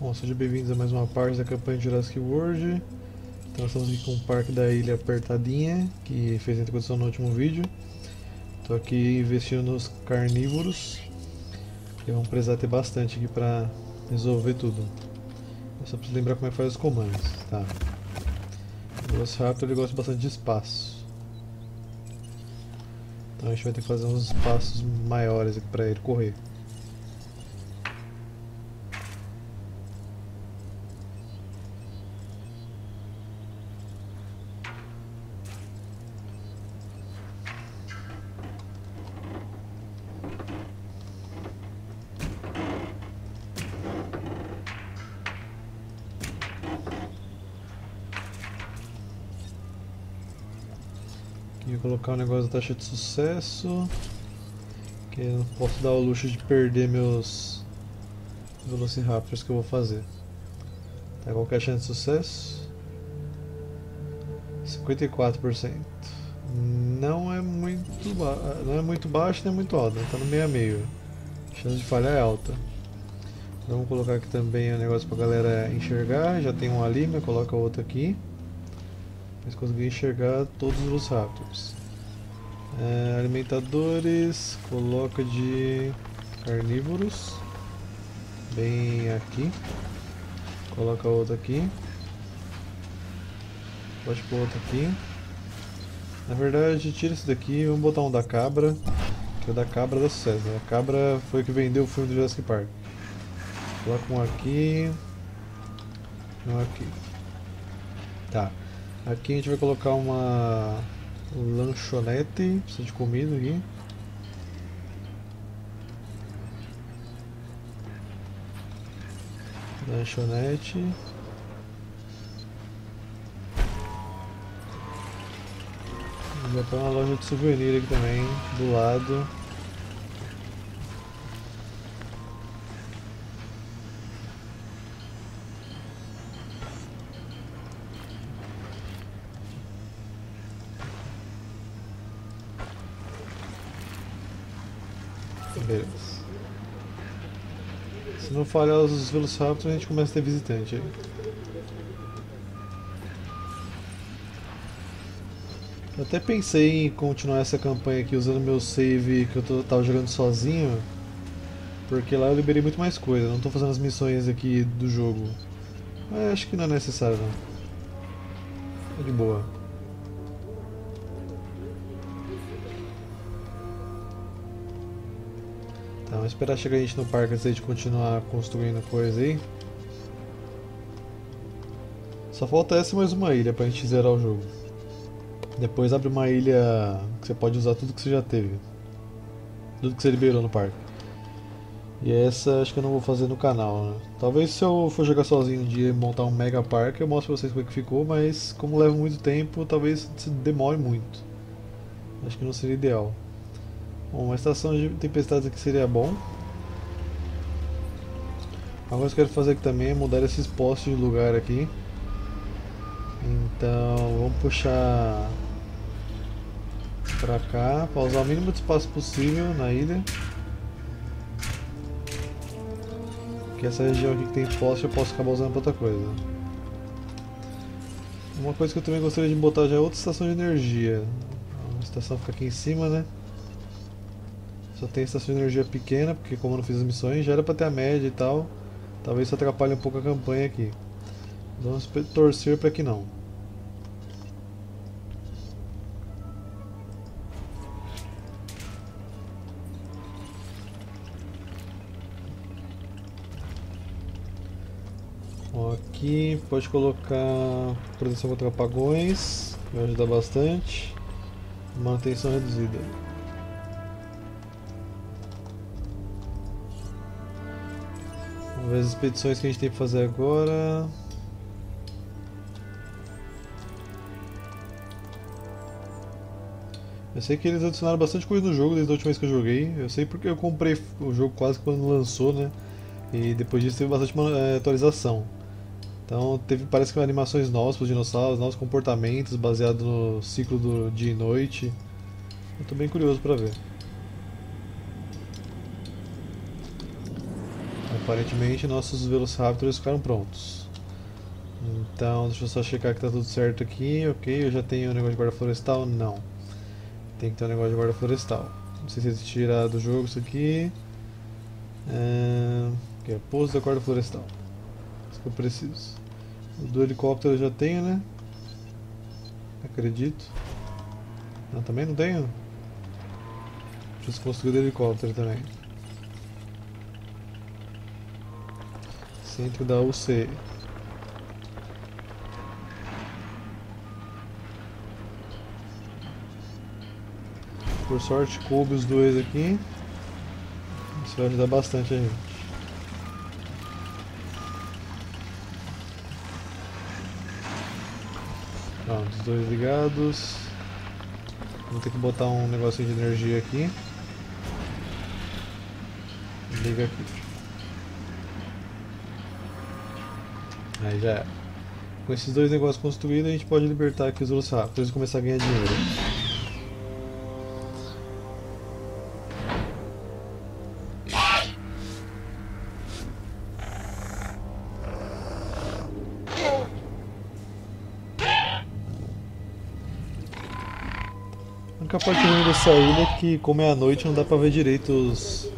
Bom, sejam bem-vindos a mais uma parte da campanha Jurassic World. Então estamos aqui com o Parque da Ilha Apertadinha, que fez a introdução no último vídeo. Estou aqui investindo nos carnívoros, que vamos precisar ter bastante aqui para resolver tudo. Eu só preciso lembrar como é que faz os comandos, tá? O Velociraptor gosta bastante de espaço. Então a gente vai ter que fazer uns espaços maiores para ele correr. Colocar o um negócio da taxa de sucesso. Que eu não posso dar o luxo de perder meus Velociraptors que eu vou fazer. Tá, é a chance de sucesso? 54%. Não é muito ba não é muito baixo nem muito alto, né? tá no meio a meio. A chance de falhar é alta. Vamos colocar aqui também o um negócio pra galera enxergar. Já tem um ali, mas coloca outro aqui. Mas conseguir enxergar todos os Raptors. É, alimentadores, coloca de carnívoros. Bem aqui. Coloca outro aqui. Pode pôr outro aqui. Na verdade, tira esse daqui vamos botar um da cabra. Que o da cabra dá sucesso. Né? A cabra foi que vendeu o filme do Jurassic Park. Coloca um aqui. Um aqui. Tá. Aqui a gente vai colocar uma lanchonete, precisa de comida aqui. Lanchonete. Vou botar uma loja de souvenir aqui também, do lado. Beleza. Se não falhar os Velociraptors, a gente começa a ter visitante aí. Eu até pensei em continuar essa campanha aqui usando meu save que eu tô, tava jogando sozinho. Porque lá eu liberei muito mais coisa, não tô fazendo as missões aqui do jogo. Mas acho que não é necessário não. É de boa. Tá, vamos esperar chegar a gente no parque antes de continuar construindo coisa aí. Só falta essa e mais uma ilha pra gente zerar o jogo. Depois abre uma ilha que você pode usar tudo que você já teve. Tudo que você liberou no parque. E essa acho que eu não vou fazer no canal, né? Talvez se eu for jogar sozinho um dia e montar um mega parque eu mostre pra vocês como é que ficou, mas como leva muito tempo, talvez demore muito. Acho que não seria ideal. Bom, uma estação de tempestades aqui seria bom. Uma coisa que eu quero fazer aqui também é mudar esses postes de lugar aqui. Então vamos puxar pra cá, para usar o mínimo de espaço possível na ilha. Porque essa região aqui que tem poste eu posso acabar usando pra outra coisa. Uma coisa que eu também gostaria de botar já é outra estação de energia. A estação fica aqui em cima, né? Só tem estação de energia pequena, porque como eu não fiz as missões, já era pra ter a média e tal. Talvez isso atrapalhe um pouco a campanha aqui. Vamos torcer para que não. aqui pode colocar proteção contra apagões, vai ajudar bastante. Manutenção reduzida. Vamos ver as expedições que a gente tem que fazer agora. Eu sei que eles adicionaram bastante coisa no jogo desde a última vez que eu joguei. Eu sei porque eu comprei o jogo quase quando lançou, né? E depois disso teve bastante eh, atualização. Então teve, parece que animações novas para os dinossauros, novos comportamentos baseados no ciclo do dia e noite. Eu estou bem curioso para ver. Aparentemente nossos Velociraptors ficaram prontos. Então, deixa eu só checar que tá tudo certo aqui. Ok, eu já tenho o negócio de guarda florestal? Não. Tem que ter um negócio de guarda florestal. Não sei se tirar do jogo isso aqui. É... Aqui é pouso da guarda florestal. Isso que eu preciso. O do helicóptero eu já tenho, né? Acredito. Não, também não tenho? Preciso construir o do helicóptero também. Centro da UC. Por sorte coube os dois aqui. Isso vai ajudar bastante a gente. Pronto, os dois ligados. Vou ter que botar um negocinho de energia aqui. Liga aqui. Aí já é. Com esses dois negócios construídos a gente pode libertar aqui os Velociraptors e começar a ganhar dinheiro. A única parte ruim dessa ilha é que, como é à noite, não dá pra ver direito os,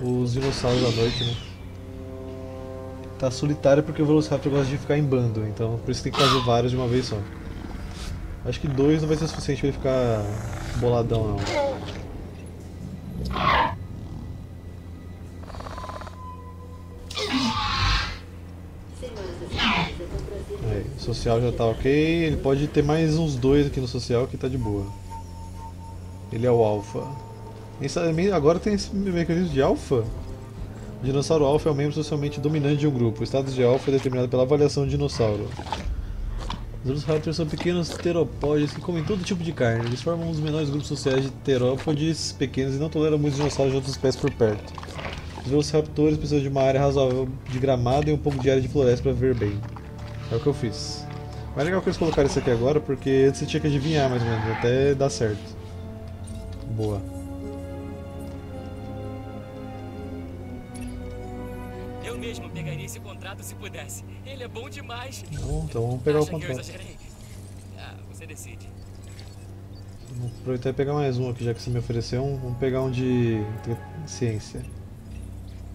os dinossauros à noite, né? Tá solitário porque o Velociraptor gosta de ficar em bando, então por isso tem que fazer vários de uma vez só. Acho que dois não vai ser suficiente pra ele ficar boladão não. Aí, o social já tá ok, ele pode ter mais uns dois aqui no social que tá de boa. Ele é o alfa. Agora tem esse mecanismo de alfa? O dinossauro alfa é o membro socialmente dominante de um grupo. O status de alfa é determinado pela avaliação do dinossauro. Os Velociraptors são pequenos teropódes que comem todo tipo de carne. Eles formam um dos menores grupos sociais de terópodes pequenos e não toleram muitos dinossauros de outras espécies por perto. Os Velociraptors precisam de uma área razoável de gramado e um pouco de área de floresta para viver bem. É o que eu fiz. Mas é legal que eles colocaram isso aqui agora, porque antes você tinha que adivinhar mais ou menos, até dar certo. Boa. Contrato se pudesse. Ele é bom demais. Bom, então vamos pegar Acha o contrato. Ah, você decide. Vamos aproveitar e pegar mais um aqui, já que você me ofereceu um. Vamos pegar um de ciência.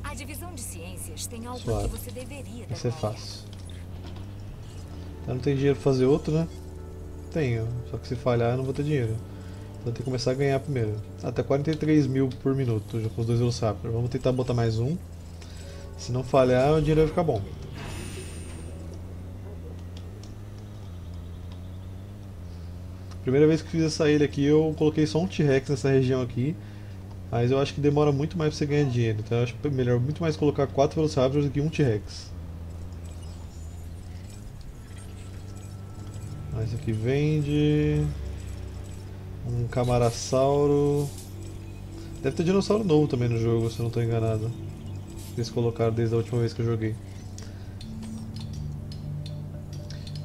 A divisão de ciências tem algo Suave. que você deveria dar Isso é uma fácil. Eu não tenho dinheiro pra fazer outro, né? Tenho, só que se falhar eu não vou ter dinheiro. Vou ter que começar a ganhar primeiro. Até 43 mil por minuto, já com os dois Velociraptor. Vamos tentar botar mais um. Se não falhar, o dinheiro vai ficar bom. Primeira vez que fiz essa ilha aqui, eu coloquei só um T-Rex nessa região aqui. Mas eu acho que demora muito mais pra você ganhar dinheiro. Então eu acho melhor muito mais colocar 4 Velociraptors do que um T-Rex. Mas aqui vende. Um Camarasauro. Deve ter dinossauro novo também no jogo, se eu não estou enganado. Eles colocaram desde a última vez que eu joguei.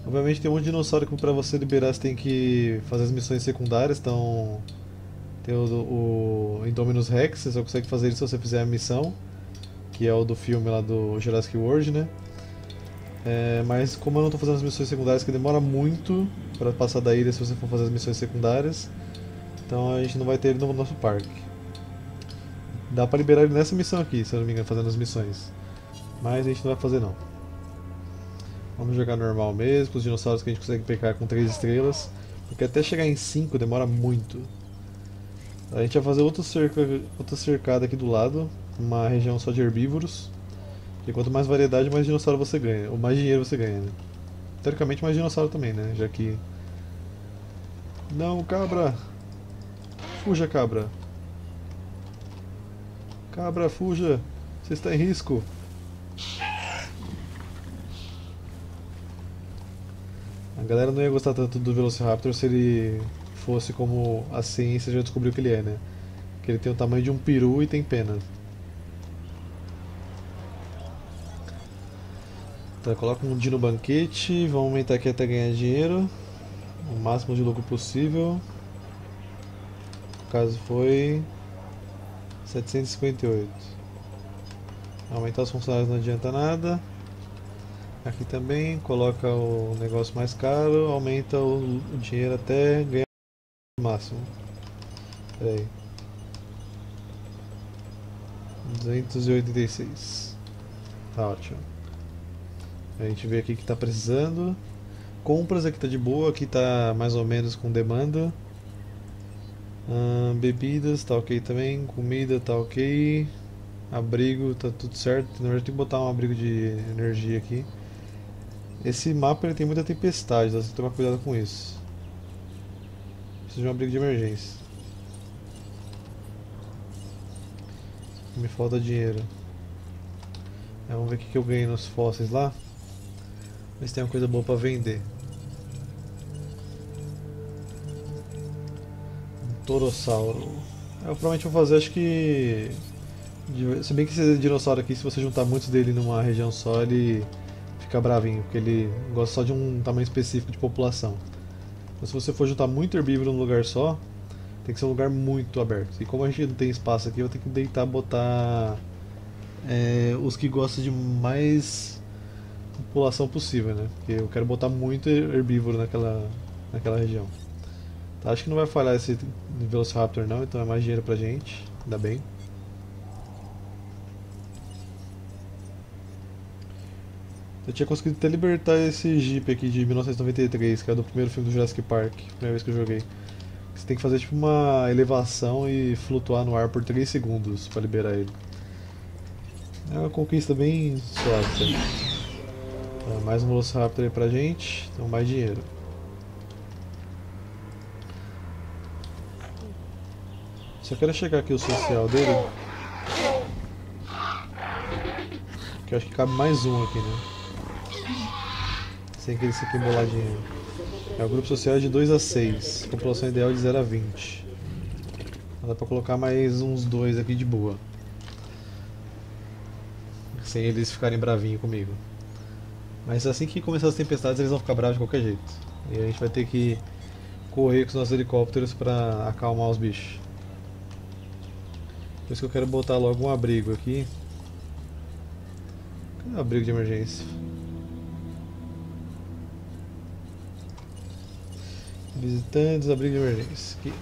Obviamente tem um dinossauro que pra você liberar você tem que fazer as missões secundárias, então tem o, o Indominus Rex, você só consegue fazer isso se você fizer a missão, que é o do filme lá do Jurassic World, né? É, mas como eu não estou fazendo as missões secundárias, que demora muito para passar da ilha se você for fazer as missões secundárias, então a gente não vai ter ele no nosso parque. Dá pra liberar ele nessa missão aqui, se eu não me engano, fazendo as missões. Mas a gente não vai fazer não. Vamos jogar normal mesmo, com os dinossauros que a gente consegue pegar com 3 estrelas. Porque até chegar em 5 demora muito. A gente vai fazer outra, cerca, outra cercada aqui do lado, uma região só de herbívoros. E quanto mais variedade, mais dinossauro você ganha. Ou mais dinheiro você ganha, né? Teoricamente mais dinossauro também, né? Já que... Não, cabra! Fuja, cabra! Cabra, fuja! Você está em risco! A galera não ia gostar tanto do Velociraptor se ele fosse como a ciência já descobriu que ele é, né? Que ele tem o tamanho de um peru e tem pena. Tá, coloca um dino banquete, vamos aumentar aqui até ganhar dinheiro. O máximo de lucro possível. No caso foi 758. Aumentar os funcionários não adianta nada. Aqui também, coloca o negócio mais caro, aumenta o, dinheiro até ganhar o máximo. Pera aí. 286. Tá ótimo. A gente vê aqui que está precisando. Compras aqui tá de boa, aqui tá mais ou menos com demanda. Bebidas tá ok também, comida tá ok. Abrigo tá tudo certo. Na verdade tem que botar um abrigo de energia aqui. Esse mapa ele tem muita tempestade, então você tem que tomar cuidado com isso. Preciso de um abrigo de emergência. Me falta dinheiro. Vamos ver o que eu ganhei nos fósseis lá. Ver se tem uma coisa boa pra vender. Torossauro. Eu provavelmente vou fazer, acho que. Se bem que esse dinossauro aqui, se você juntar muitos dele numa região só, ele fica bravinho, porque ele gosta só de um tamanho específico de população. Então, se você for juntar muito herbívoro num lugar só, tem que ser um lugar muito aberto. E como a gente não tem espaço aqui, eu ter que deitar botar é, os que gostam de mais população possível, né? Porque eu quero botar muito herbívoro naquela, naquela região. Tá, acho que não vai falhar esse Velociraptor não, então é mais dinheiro pra gente, ainda bem. Eu tinha conseguido até libertar esse Jeep aqui de 1993, que é do primeiro filme do Jurassic Park, primeira vez que eu joguei. Você tem que fazer tipo uma elevação e flutuar no ar por 3 segundos para liberar ele. É uma conquista bem suave. Tá? mais um Velociraptor aí pra gente, então mais dinheiro. Só quero chegar aqui o social dele. Que eu acho que cabe mais um aqui, né? Sem aquele aqui emboladinho. É, o grupo social de 2 a 6. População ideal de 0 a 20. Dá pra colocar mais uns dois aqui de boa. Sem eles ficarem bravinhos comigo. Mas assim que começar as tempestades eles vão ficar bravos de qualquer jeito. E a gente vai ter que correr com os nossos helicópteros pra acalmar os bichos. Por isso que eu quero botar logo um abrigo aqui. Cadê o abrigo de emergência? Visitantes, abrigo de emergência. Aqui.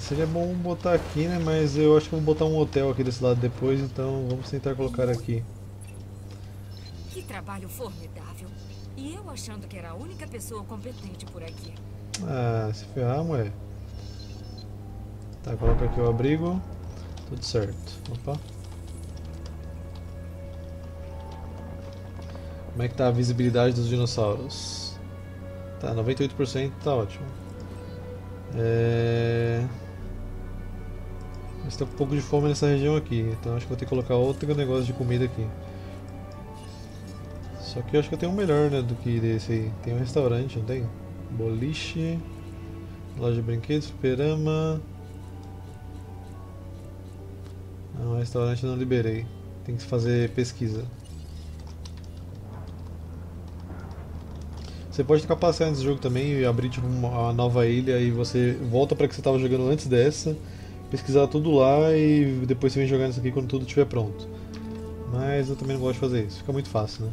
Seria bom botar aqui, né? Mas eu acho que vou botar um hotel aqui desse lado depois, então vamos tentar colocar aqui. Que trabalho formidável. E eu achando que era a única pessoa competente por aqui. Ah, se ferrar, mulher. Tá, coloca aqui o abrigo. Tudo certo. Opa. Como é que tá a visibilidade dos dinossauros? Tá, 98% tá ótimo. É... Mas tem um pouco de fome nessa região aqui, então acho que vou ter que colocar outro negócio de comida aqui. Só que eu acho que eu tenho um melhor né, do que desse aí. Tem um restaurante, não tem? Boliche, loja de brinquedos, fliperama. Não, restaurante eu não liberei. Tem que fazer pesquisa. Você pode ficar passeando nesse jogo também e abrir tipo, uma nova ilha e você volta para que você estava jogando antes dessa, pesquisar tudo lá e depois você vem jogar isso aqui quando tudo estiver pronto. Mas eu também não gosto de fazer isso, fica muito fácil, né?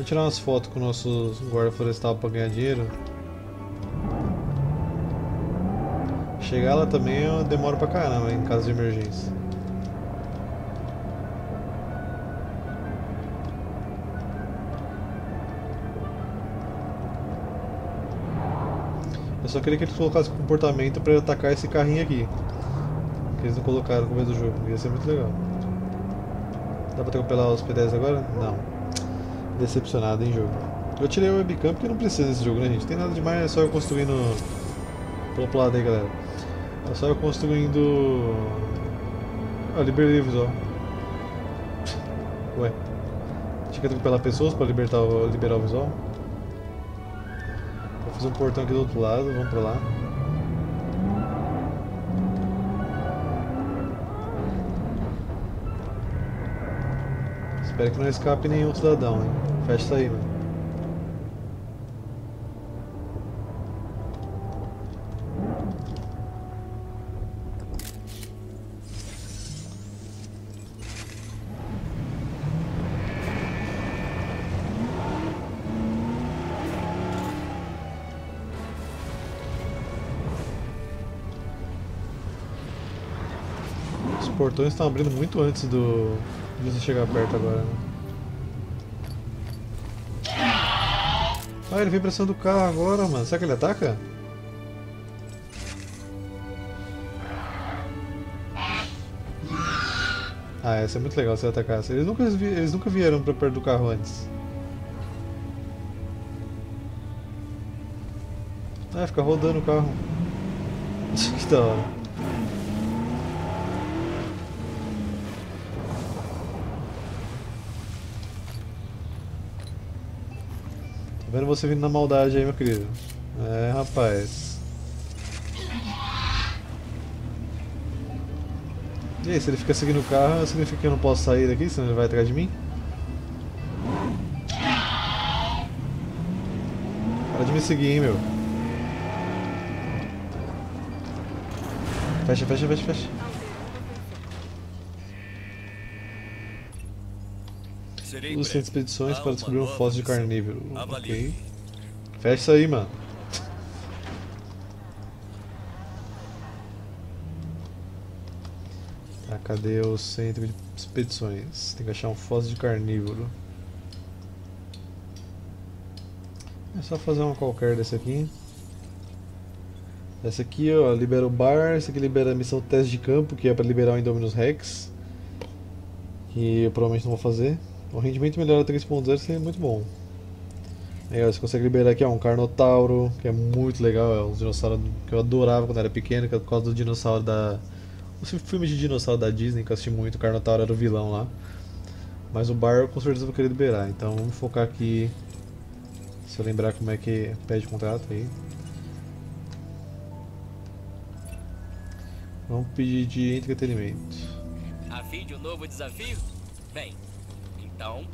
Vamos tirar umas fotos com o nosso guarda florestal para ganhar dinheiro. Chegar lá também demora pra caramba em caso de emergência. Eu só queria que eles colocassem comportamento para atacar esse carrinho aqui. Que eles não colocaram no começo do jogo. Ia ser muito legal. Dá pra atropelar os pedestres agora? Não. Decepcionado em jogo. Eu tirei o webcam porque não precisa desse jogo, né gente? Tem nada demais, é só eu construindo... Pro lado aí, galera. É só eu construindo... Ah, liberei o visual. Ué. Tinha que atropelar pessoas para libertar, liberar o visual? fazer um portão aqui do outro lado, vamos pra lá. Espero que não escape nenhum cidadão, hein? Fecha aí, mano. Os portões estão abrindo muito antes do você chegar perto agora. Né? Ah, ele vem pra cima do carro agora, mano. Será que ele ataca? Ah, essa é muito legal se ele atacasse. Eles nunca, eles nunca vieram pra perto do carro antes. Ah, fica rodando o carro. que da hora. Tô vendo você vindo na maldade aí, meu querido. É, rapaz. E aí, se ele fica seguindo o carro, significa que eu não posso sair daqui, senão ele vai atrás de mim? Para de me seguir, hein, meu. Fecha, fecha, fecha, fecha. Os centro de expedições para descobrir um fóssil de carnívoro. Ok. Fecha isso aí, mano. Tá, cadê o centro de expedições? Tem que achar um fóssil de carnívoro. É só fazer uma qualquer desse aqui. Essa aqui ó, libera o bar, essa aqui libera a missão teste de campo, que é para liberar o Indominus Rex. Que eu provavelmente não vou fazer. O rendimento melhora 3.0 seria muito bom. Aí ó, você consegue liberar aqui ó, um Carnotauro, que é muito legal, é um dinossauro que eu adorava quando era pequeno, que é por causa do dinossauro da. O filme de dinossauro da Disney que eu assisti muito, o Carnotauro era o vilão lá. Mas o Bar com certeza eu vou querer liberar, então vamos focar aqui. Se eu lembrar como é que pede contrato aí. Vamos pedir de entretenimento. A fim de um novo desafio? Vem, então,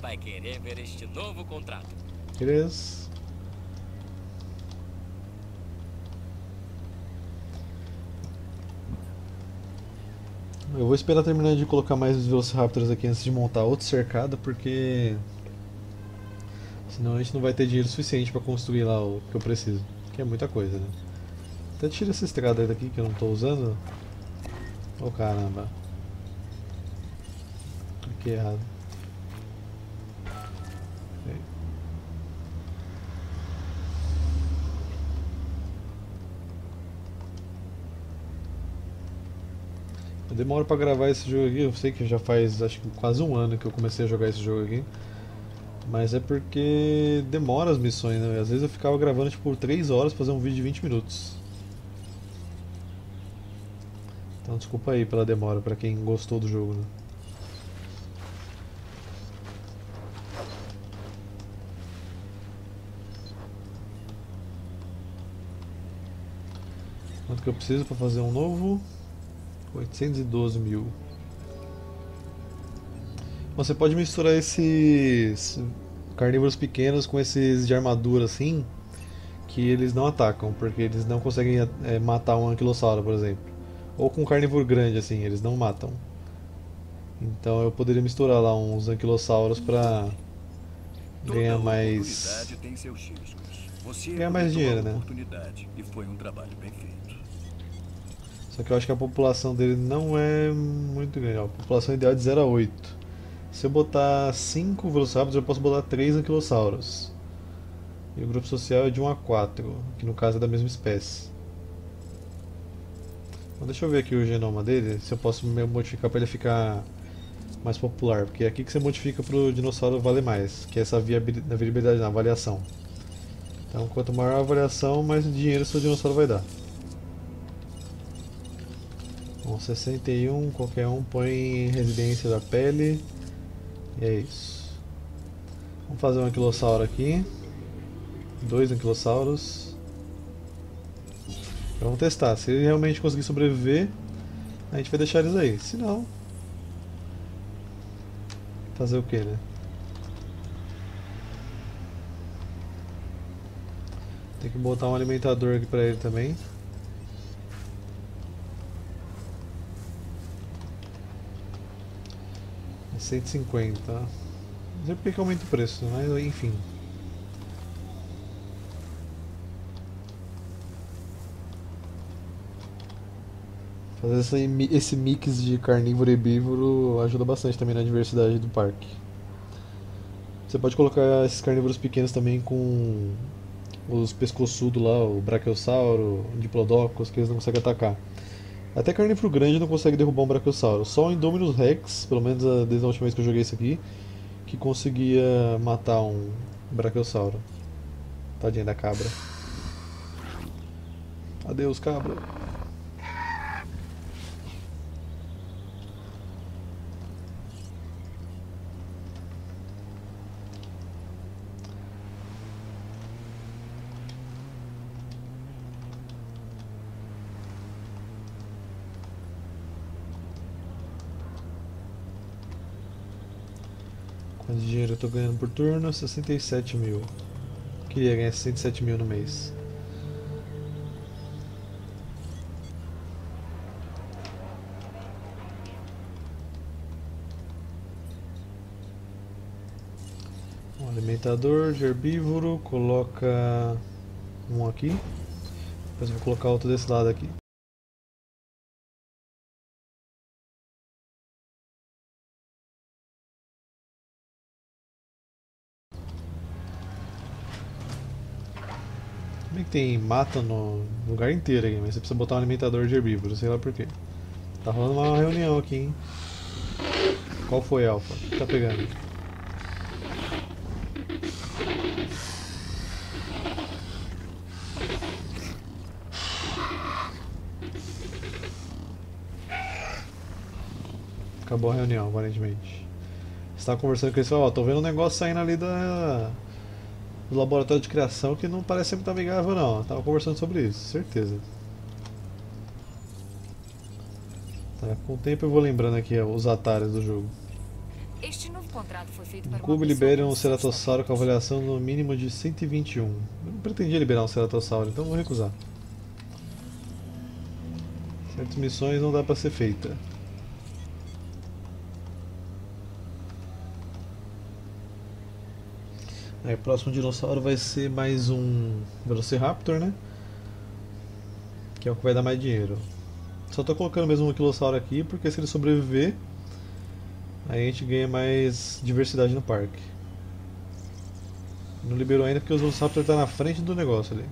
vai querer ver este novo contrato. Beleza. Eu vou esperar terminar de colocar mais os Velociraptors aqui antes de montar outro cercado, porque senão a gente não vai ter dinheiro suficiente para construir lá o que eu preciso, que é muita coisa, né? Até tira essa estrada daqui que eu não estou usando. Oh caramba. Aqui errado. Eu demoro pra gravar esse jogo aqui, eu sei que já faz acho que quase um ano que eu comecei a jogar esse jogo aqui. Mas é porque demora as missões, né? Às vezes eu ficava gravando tipo, por 3 horas pra fazer um vídeo de 20 minutos. Então desculpa aí pela demora, pra quem gostou do jogo, né? Quanto que eu preciso para fazer um novo? 812 mil. Você pode misturar esses carnívoros pequenos com esses de armadura assim, que eles não atacam, porque eles não conseguem é, matar um anquilossauro, por exemplo. Ou com um carnívoro grande assim, eles não matam. Então eu poderia misturar lá uns anquilossauros para ganhar mais ganhar mais dinheiro, né? E foi um trabalho bem feito. Só que eu acho que a população dele não é muito grande. A população ideal é de 0 a 8. Se eu botar 5 Velociraptors, eu posso botar 3 Anquilossauros. E o grupo social é de 1 a 4, que no caso é da mesma espécie. Então deixa eu ver aqui o genoma dele, se eu posso modificar para ele ficar mais popular. Porque é aqui que você modifica para o dinossauro valer mais, que é essa viabilidade na avaliação. Então quanto maior a avaliação, mais dinheiro seu dinossauro vai dar. Bom, 61, qualquer um põe residência da pele. E é isso. Vamos fazer um anquilossauro aqui. Dois anquilossauros. Vamos testar. Se ele realmente conseguir sobreviver, a gente vai deixar eles aí. Se não, fazer o que, né? Tem que botar um alimentador aqui pra ele também. 150. Não sei porque que aumenta o preço, mas enfim. Fazer esse, mix de carnívoro e herbívoro ajuda bastante também na diversidade do parque. Você pode colocar esses carnívoros pequenos também com os pescoçudos lá, o Brachiosauro, o Diplodocus, que eles não conseguem atacar. Até carnívoro grande não consegue derrubar um Brachiosauro. Só o Indominus Rex, pelo menos desde a última vez que eu joguei isso aqui, que conseguia matar um Brachiosauro. Tadinha da cabra. Adeus, cabra. Quanto dinheiro eu tô ganhando por turno? 67 mil. Queria ganhar 67 mil no mês. Um alimentador de herbívoro, coloca um aqui. Depois vou colocar outro desse lado aqui. Tem mata no lugar inteiro aqui, mas você precisa botar um alimentador de herbívoro, sei lá porquê. Tá rolando uma reunião aqui, hein? Qual foi, Alpha? O que tá pegando? Acabou a reunião, aparentemente. Você tava conversando com eles e falou, ó, tô vendo um negócio saindo ali da, do laboratório de criação que não parece ser muito amigável não. Eu tava conversando sobre isso, certeza. Tá, com o tempo eu vou lembrando aqui os atalhos do jogo. Este novo contrato foi feito para pessoa libera um com ceratossauro com avaliação no mínimo de 121. Eu não pretendia liberar um ceratossauro, então vou recusar. Certas missões não dá pra ser feita. Aí, o próximo dinossauro vai ser mais um Velociraptor, né? Que é o que vai dar mais dinheiro. Só tô colocando mesmo um Anquilossauro aqui, porque se ele sobreviver, aí a gente ganha mais diversidade no parque. Não liberou ainda porque o Velociraptor tá na frente do negócio ali.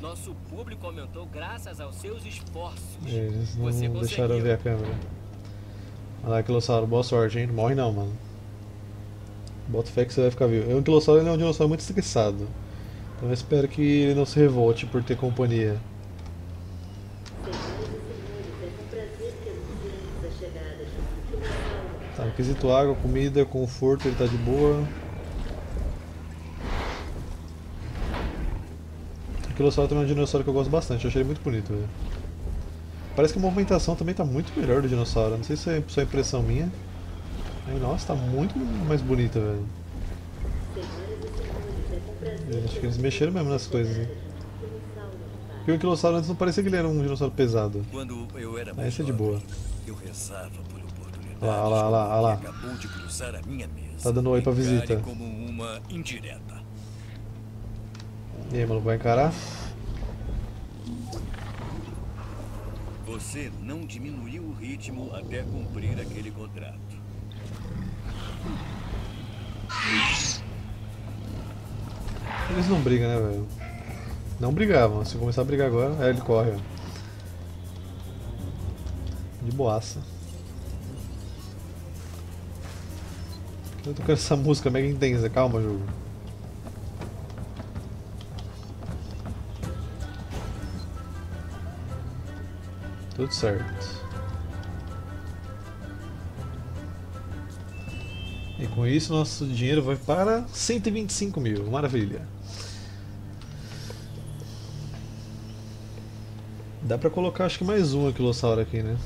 Nosso público aumentou graças aos seus esforços. É, Eles não Você deixaram conseguiu. ver a câmera. Olha lá, Anquilossauro, boa sorte, hein? Não morre não, mano. Bota fé que você vai ficar vivo. O Anquilossauro é um dinossauro muito estressado. Então eu espero que ele não se revolte por ter companhia. Tá, requisito água, comida, conforto, ele tá de boa. Anquilossauro também é um dinossauro que eu gosto bastante, eu achei ele muito bonito, velho. Parece que a movimentação também tá muito melhor do dinossauro, não sei se é só impressão minha. Ai, nossa, tá muito mais bonita, velho. É Eu Acho que eles mexeram mesmo nas coisas, dinossauro parque. Porque o Anquilossauro antes não parecia que ele era um dinossauro pesado. Quando eu era Ah, esse é de boa. eu rezava por oportunidades Olha lá, olha lá, olha lá, acabou de cruzar a minha mesa. Tá dando oi pra visita. como uma indireta. E aí, maluco, vai encarar? Você não diminuiu o ritmo até cumprir aquele contrato. Eles não brigam, né, velho? Não brigavam. Se começar a brigar agora, aí ele corre, ó. De boaça. Eu tô tocando essa música mega intensa, calma, jogo. Tudo certo. E com isso nosso dinheiro vai para 125 mil, maravilha. Dá pra colocar acho que mais um Anquilossauro aqui, né?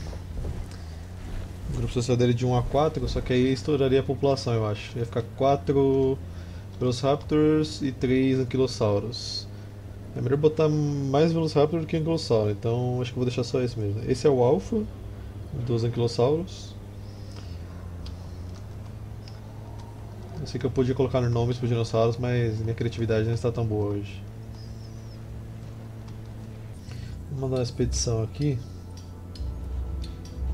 O grupo social dele de 1 a 4, só que aí estouraria a população, eu acho. Ia ficar 4 Velociraptors e 3 Anquilossauros. É melhor botar mais Velociraptor do que Anquilossauro, então acho que vou deixar só esse mesmo. Esse é o Alpha dos Anquilossauros. Eu sei que eu podia colocar nomes para dinossauros, mas minha criatividade não está tão boa hoje. Vou mandar uma expedição aqui.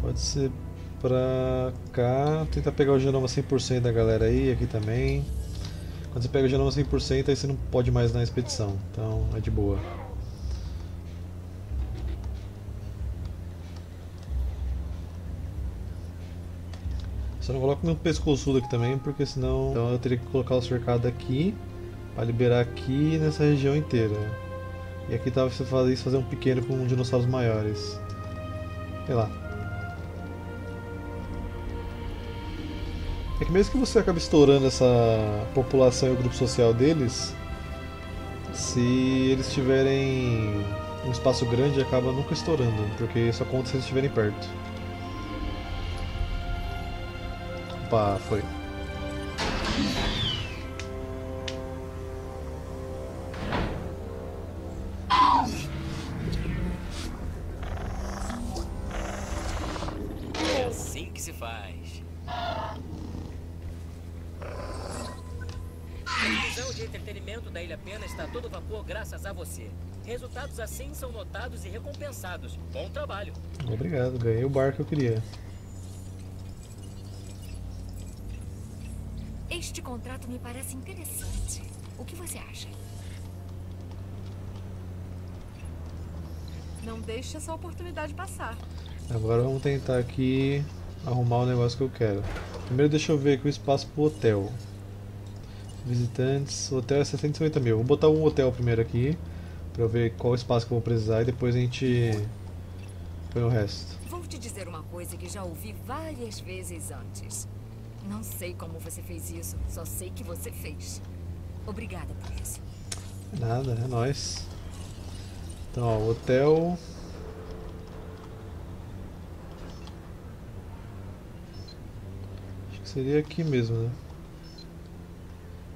Pode ser pra cá. Tentar pegar o genoma 100% da galera aí, aqui também. Quando você pega o genoma 100%, aí você não pode mais na expedição. Então é de boa. Só não coloco meu pescoçudo aqui também, porque senão então eu teria que colocar o cercado aqui para liberar aqui nessa região inteira. E aqui tava você fazer isso fazer um pequeno com dinossauros maiores. Sei lá. É que mesmo que você acabe estourando essa população e o grupo social deles, se eles tiverem um espaço grande acaba nunca estourando, porque isso acontece se eles estiverem perto. Opa, foi. É assim que se faz. A divisão de entretenimento da Ilha Pena está a todo vapor graças a você. Resultados assim são notados e recompensados. Bom trabalho. Obrigado, ganhei o bar que eu queria. Este contrato me parece interessante. O que você acha? Não deixe essa oportunidade passar. Agora vamos tentar aqui arrumar o negócio que eu quero. Primeiro deixa eu ver aqui o espaço pro hotel. Visitantes, o hotel é 650 mil. Vou botar um hotel primeiro aqui, pra eu ver qual espaço que eu vou precisar e depois a gente põe o resto. Vou te dizer uma coisa que já ouvi várias vezes antes. Não sei como você fez isso, só sei que você fez. Obrigada por isso. Nada, é nóis. Então, ó, hotel. Acho que seria aqui mesmo, né?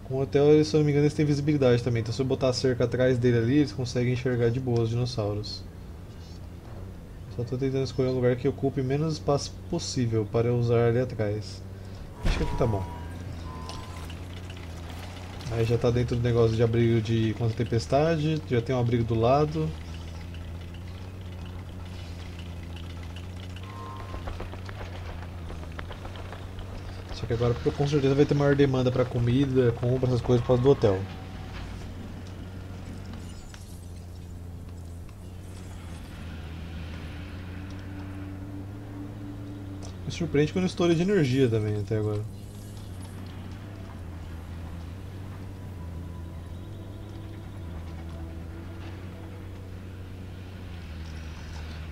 Com o hotel, se eu não me engano, eles têm visibilidade também. Então, se eu botar a cerca atrás dele ali, eles conseguem enxergar de boa os dinossauros. Só estou tentando escolher um lugar que ocupe menos espaço possível para eu usar ali atrás. Acho que aqui tá bom. Aí já tá dentro do negócio de abrigo de contra tempestade, já tem um abrigo do lado. Só que agora com certeza vai ter maior demanda para comida, compra, essas coisas por causa do hotel. Me surpreende quando estoura de energia também até agora.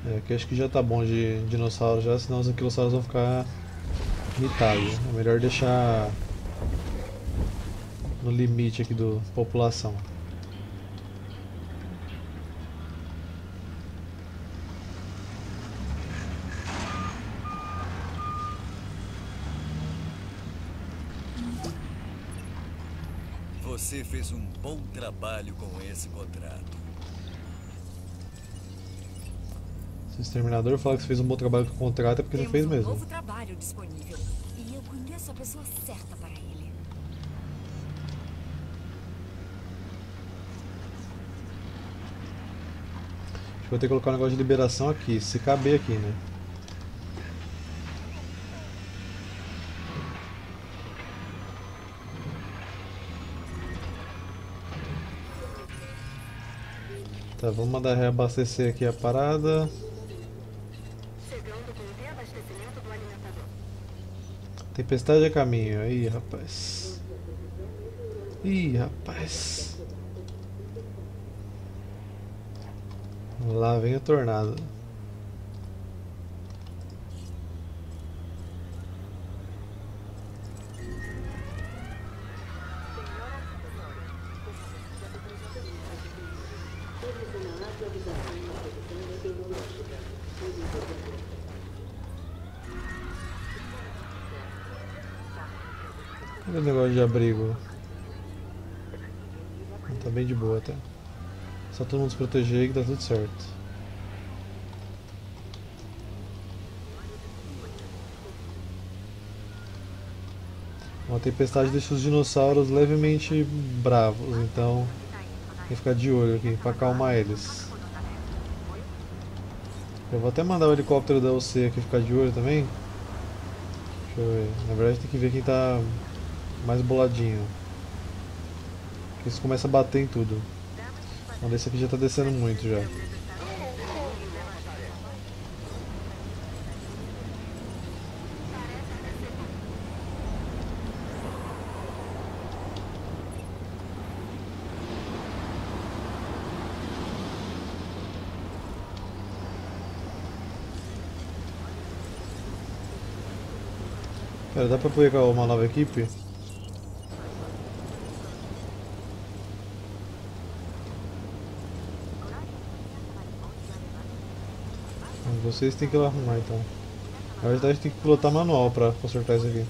É, aqui acho que já tá bom de dinossauro já, senão os anquilossauros vão ficar limitados. É melhor deixar no limite aqui do população. Você fez um bom trabalho com esse contrato. Se o exterminador fala que você fez um bom trabalho com o contrato é porque não Temos fez um mesmo. novo trabalho disponível. E eu conheço a pessoa certa para ele. Acho que vou ter que colocar um negócio de liberação aqui, se caber aqui, né? Tá, vamos mandar reabastecer aqui a parada. Chegando com o reabastecimento do alimentador. Tempestade a caminho. Aí, rapaz. Ih, rapaz. Lá vem o tornado. Abrigo? Tá bem de boa até. Só todo mundo se proteger que tá tudo certo. Uma tempestade deixa os dinossauros levemente bravos, então tem que ficar de olho aqui pra acalmar eles. Eu vou até mandar o helicóptero da UC aqui ficar de olho também. Deixa eu ver. Na verdade tem que ver quem tá mais boladinho. Isso começa a bater em tudo. Então esse aqui já tá descendo muito já. Cara, dá pra pegar uma nova equipe? Vocês têm que ir arrumar então. Na verdade tem que pilotar manual pra consertar isso aqui.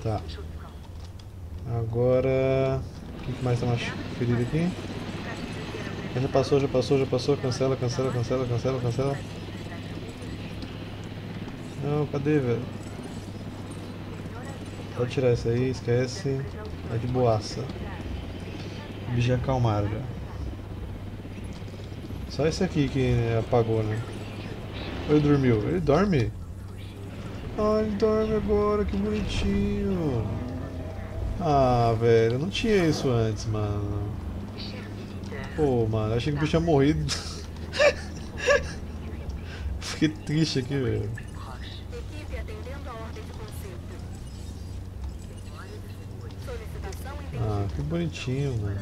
Tá. Agora. O que mais tá mais ferido aqui? Já passou, já passou, já passou. Cancela, cancela, cancela, cancela, cancela. Não, cadê, velho? Pode tirar isso aí, esquece. É de boaça. Bicho já acalmaram já. Só esse aqui que apagou, né? Ele dormiu. Ele dorme? Ah, ele dorme agora, que bonitinho. Ah, velho, não tinha isso antes, mano. Pô, mano, achei que o bicho tinha morrido. Fiquei triste aqui, velho. Bonitinho, mano.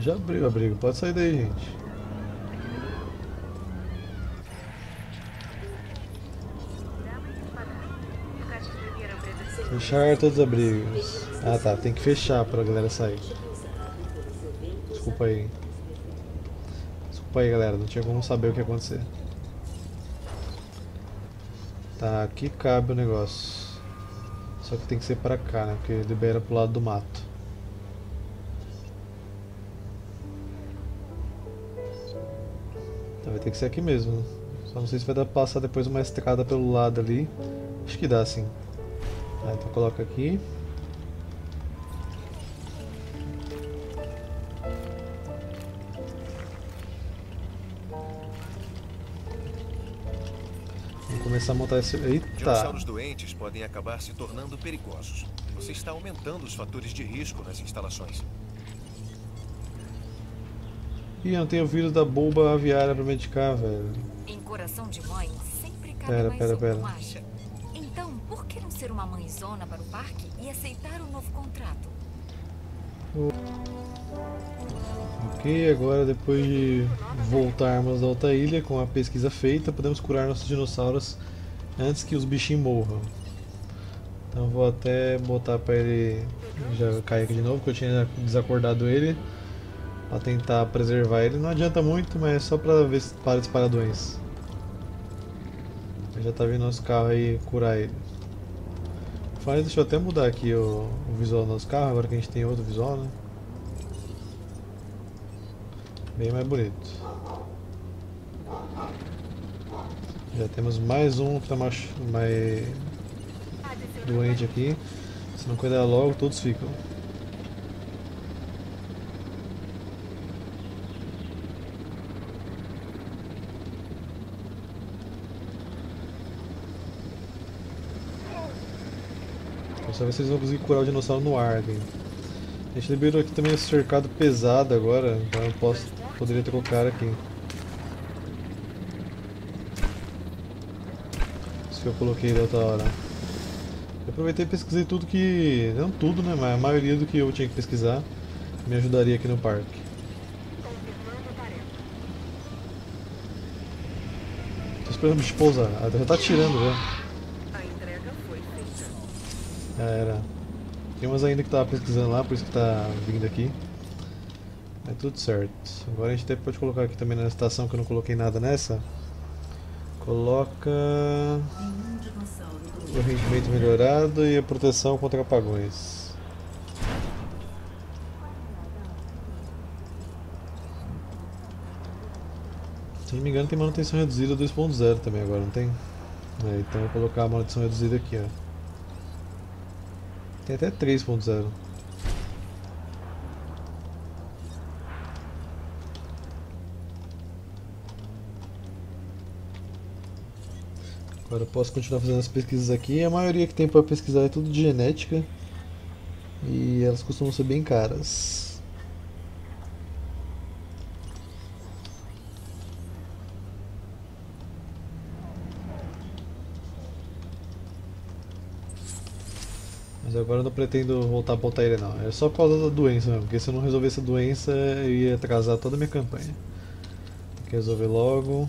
Já abriu, abrigo. Pode sair daí, gente. Fechar todos os abrigos. Ah tá, tem que fechar pra galera sair. Desculpa aí. Desculpa aí galera, não tinha como saber o que ia acontecer. Tá, aqui cabe o negócio. Só que tem que ser pra cá, né? Porque libera pro lado do mato. Então vai ter que ser aqui mesmo. Só não sei se vai dar pra passar depois uma estrada pelo lado ali. Acho que dá sim. Tá, então coloca aqui. Começar a montar esse. Eita! Dinossauros doentes podem acabar se tornando perigosos. Você está aumentando os fatores de risco nas instalações. Ih, eu não tenho vírus da bomba aviária pra medicar, velho. Em coração de mãe, sempre cabe Pera, mais pera, um, pera. acha? Então, por que não ser uma mãezona para o parque e aceitar o novo contrato? Ok, agora depois de voltarmos da outra ilha com a pesquisa feita, podemos curar nossos dinossauros antes que os bichinhos morram. Então vou até botar pra ele já cair aqui de novo, porque eu tinha desacordado ele. Pra tentar preservar ele. Não adianta muito, mas é só pra ver se para de espalhar doença. Já tá vindo nosso carro aí curar ele. Faz, deixa eu até mudar aqui o, o visual do nosso carro, agora que a gente tem outro visual, né? Bem mais bonito. Já temos mais um que tá mais, mais doente aqui. Se não cuidar logo, todos ficam. Só ver se eles vão conseguir curar o dinossauro no ar. A gente liberou aqui também esse cercado pesado agora, então eu posso, poderia trocar aqui. Isso que eu coloquei da outra hora. Eu aproveitei e pesquisei tudo que. não tudo né, mas a maioria do que eu tinha que pesquisar me ajudaria aqui no parque. Tô esperando o bicho pousar. Ah, já tá tirando já. A entrega foi feita. Já era. Tem umas ainda que tava pesquisando lá, por isso que tá vindo aqui. É tudo certo. Agora a gente até pode colocar aqui também na estação que eu não coloquei nada nessa. Coloca o rendimento melhorado e a proteção contra apagões. Se não me engano tem manutenção reduzida 2.0 também agora, não tem? É, então vou colocar a manutenção reduzida aqui, ó. Tem até 3.0. Agora eu posso continuar fazendo as pesquisas aqui. A maioria que tem para pesquisar é tudo de genética. E elas costumam ser bem caras. Agora eu não pretendo voltar pra Altair não. É só por causa da doença mesmo. Porque se eu não resolver essa doença, eu ia atrasar toda a minha campanha. Tem que resolver logo.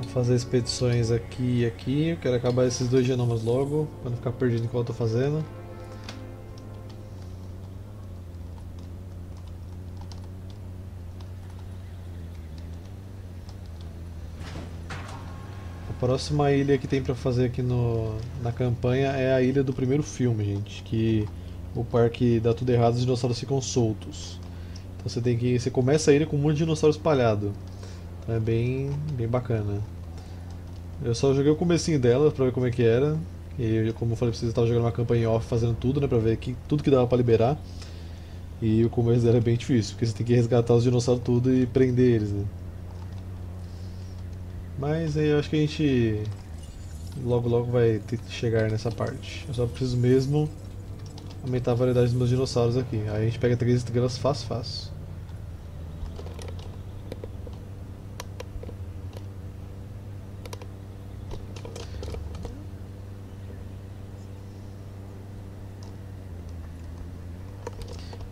Vou fazer expedições aqui e aqui. Eu quero acabar esses dois genomas logo, para não ficar perdido enquanto eu tô fazendo. Próxima ilha que tem pra fazer aqui no, na campanha é a ilha do primeiro filme, gente. Que o parque dá tudo errado, os dinossauros ficam soltos. Então você tem que. Você começa a ilha com um monte de dinossauro espalhado. Então é bem, bem bacana. Eu só joguei o comecinho dela pra ver como é que era. E como eu falei pra vocês, eu tava jogando uma campanha off fazendo tudo, né? Pra ver que, tudo que dava pra liberar. E o começo dela é bem difícil, porque você tem que resgatar os dinossauros tudo e prender eles, né? Mas aí eu acho que a gente logo logo vai ter que chegar nessa parte. Eu só preciso mesmo aumentar a variedade dos meus dinossauros aqui. Aí a gente pega três estrelas fácil, fácil.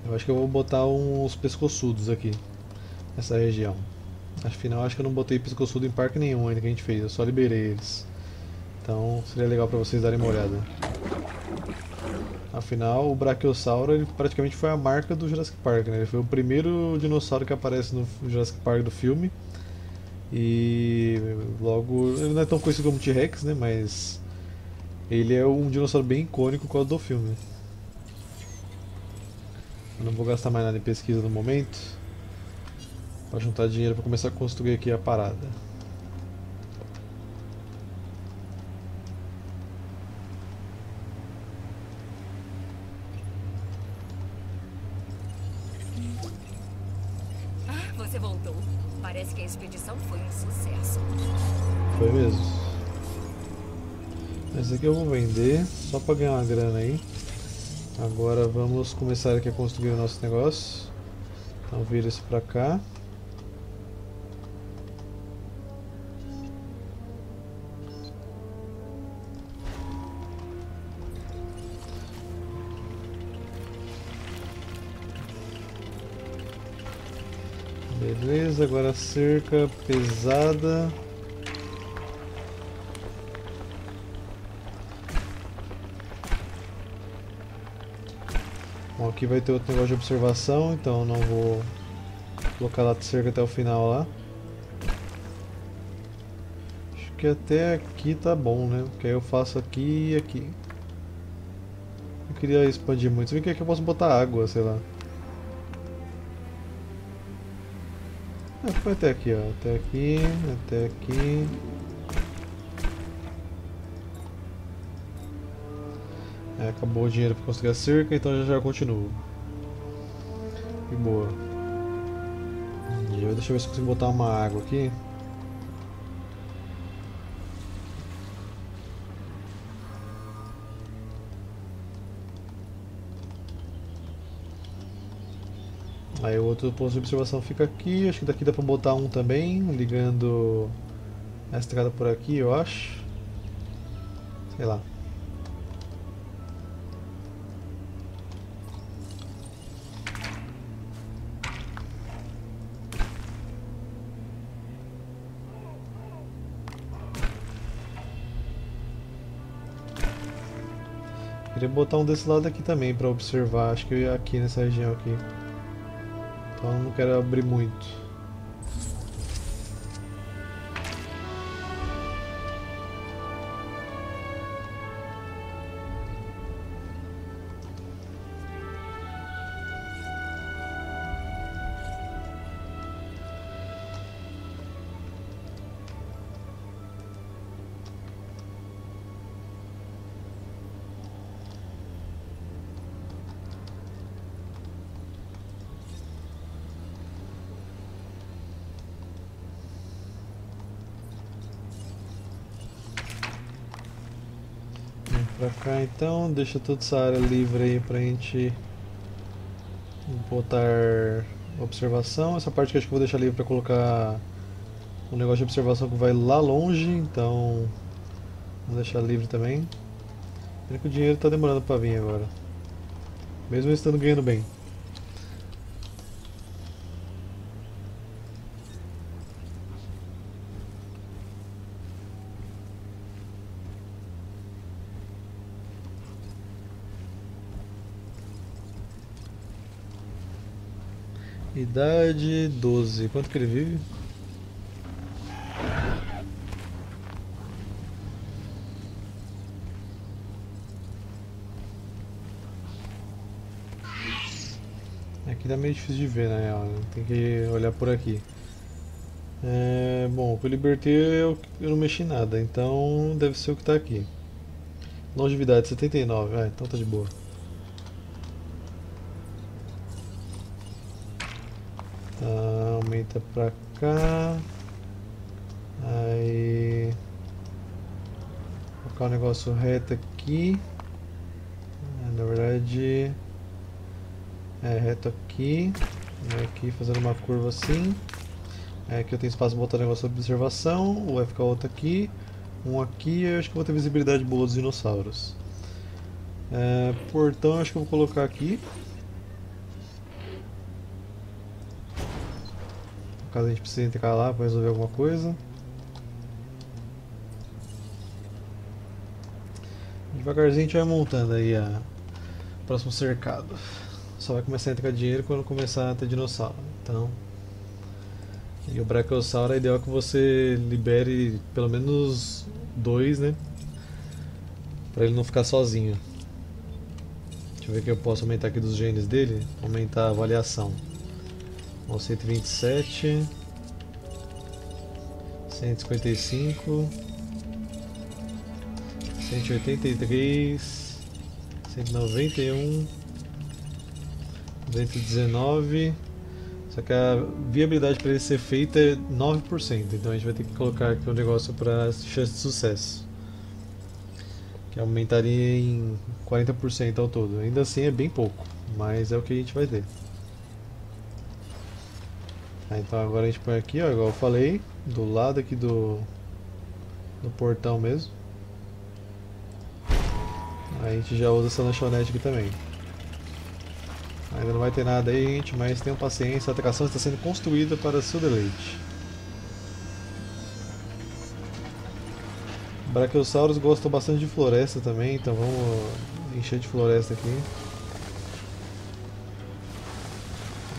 Eu acho que eu vou botar uns pescoçudos aqui nessa região. Afinal, acho que eu não botei pescoçudo em parque nenhum ainda que a gente fez, eu só liberei eles. Então seria legal para vocês darem uma olhada. Afinal, o Brachiosauro ele praticamente foi a marca do Jurassic Park, né? Ele foi o primeiro dinossauro que aparece no Jurassic Park do filme. E logo, ele não é tão conhecido como T-Rex, né? Mas ele é um dinossauro bem icônico por causa do filme. Eu não vou gastar mais nada em pesquisa no momento. Para juntar dinheiro para começar a construir aqui a parada. Ah, você voltou. Parece que a expedição foi um sucesso. Foi mesmo. Esse aqui eu vou vender só para ganhar uma grana aí. Agora vamos começar aqui a construir o nosso negócio. Então vira isso para cá. Beleza, agora cerca pesada. Bom, aqui vai ter outro negócio de observação, então não vou colocar lá de cerca até o final lá. Acho que até aqui tá bom, né? Porque aí eu faço aqui e aqui. Não queria expandir muito. Se bem que aqui eu posso botar água, sei lá. É, foi até aqui, ó. Até aqui, até aqui. É, acabou o dinheiro para construir a cerca, então já já continuo. Boa. E eu, deixa eu ver se consigo botar uma água aqui. Aí o outro posto de observação fica aqui, acho que daqui dá pra botar um também, ligando a estrada por aqui, eu acho. Sei lá. Queria botar um desse lado aqui também para observar, acho que aqui nessa região aqui. Então não quero abrir muito. Então, deixa toda essa área livre aí pra gente botar observação. Essa parte que acho que vou deixar livre pra colocar um negócio de observação que vai lá longe, então vamos deixar livre também. Pena que o dinheiro tá demorando pra vir agora. Mesmo estando ganhando bem. Idade 12. Quanto que ele vive? Aqui tá meio difícil de ver, na real. né? Tem que olhar por aqui. É, bom, o Liberté eu, eu não mexi nada, então deve ser o que tá aqui. Longevidade 79, ah, então tá de boa. Aumenta pra cá. Aí. Colocar o negócio reto aqui. Ah, Na verdade. É reto aqui. E aqui fazendo uma curva assim. Aí aqui eu tenho espaço para botar o negócio de observação. Vai ficar outro aqui. Um aqui. Eu acho que vou ter visibilidade boa dos dinossauros. É, portão eu acho que eu vou colocar aqui. Caso a gente precise entrar lá para resolver alguma coisa. Devagarzinho a gente vai montando aí a próximo cercado. Só vai começar a entrar dinheiro quando começar a ter dinossauro. Então. E o Brachiosauro é ideal que você libere pelo menos dois, né? Pra ele não ficar sozinho. Deixa eu ver o que eu posso aumentar aqui dos genes dele. Aumentar a avaliação. Bom, 127 155 183 191 219 Só que a viabilidade para ele ser feita é 9%, então a gente vai ter que colocar aqui o um negócio para chance de sucesso. Que aumentaria em 40% ao todo. Ainda assim é bem pouco, mas é o que a gente vai ter. Ah, então agora a gente põe aqui, ó, igual eu falei, do lado aqui do, do portão mesmo. Aí a gente já usa essa lanchonete aqui também. Ainda não vai ter nada aí, gente, mas tenham paciência, a atração está sendo construída para seu deleite. Brachiosaurus gostam bastante de floresta também, então vamos encher de floresta aqui.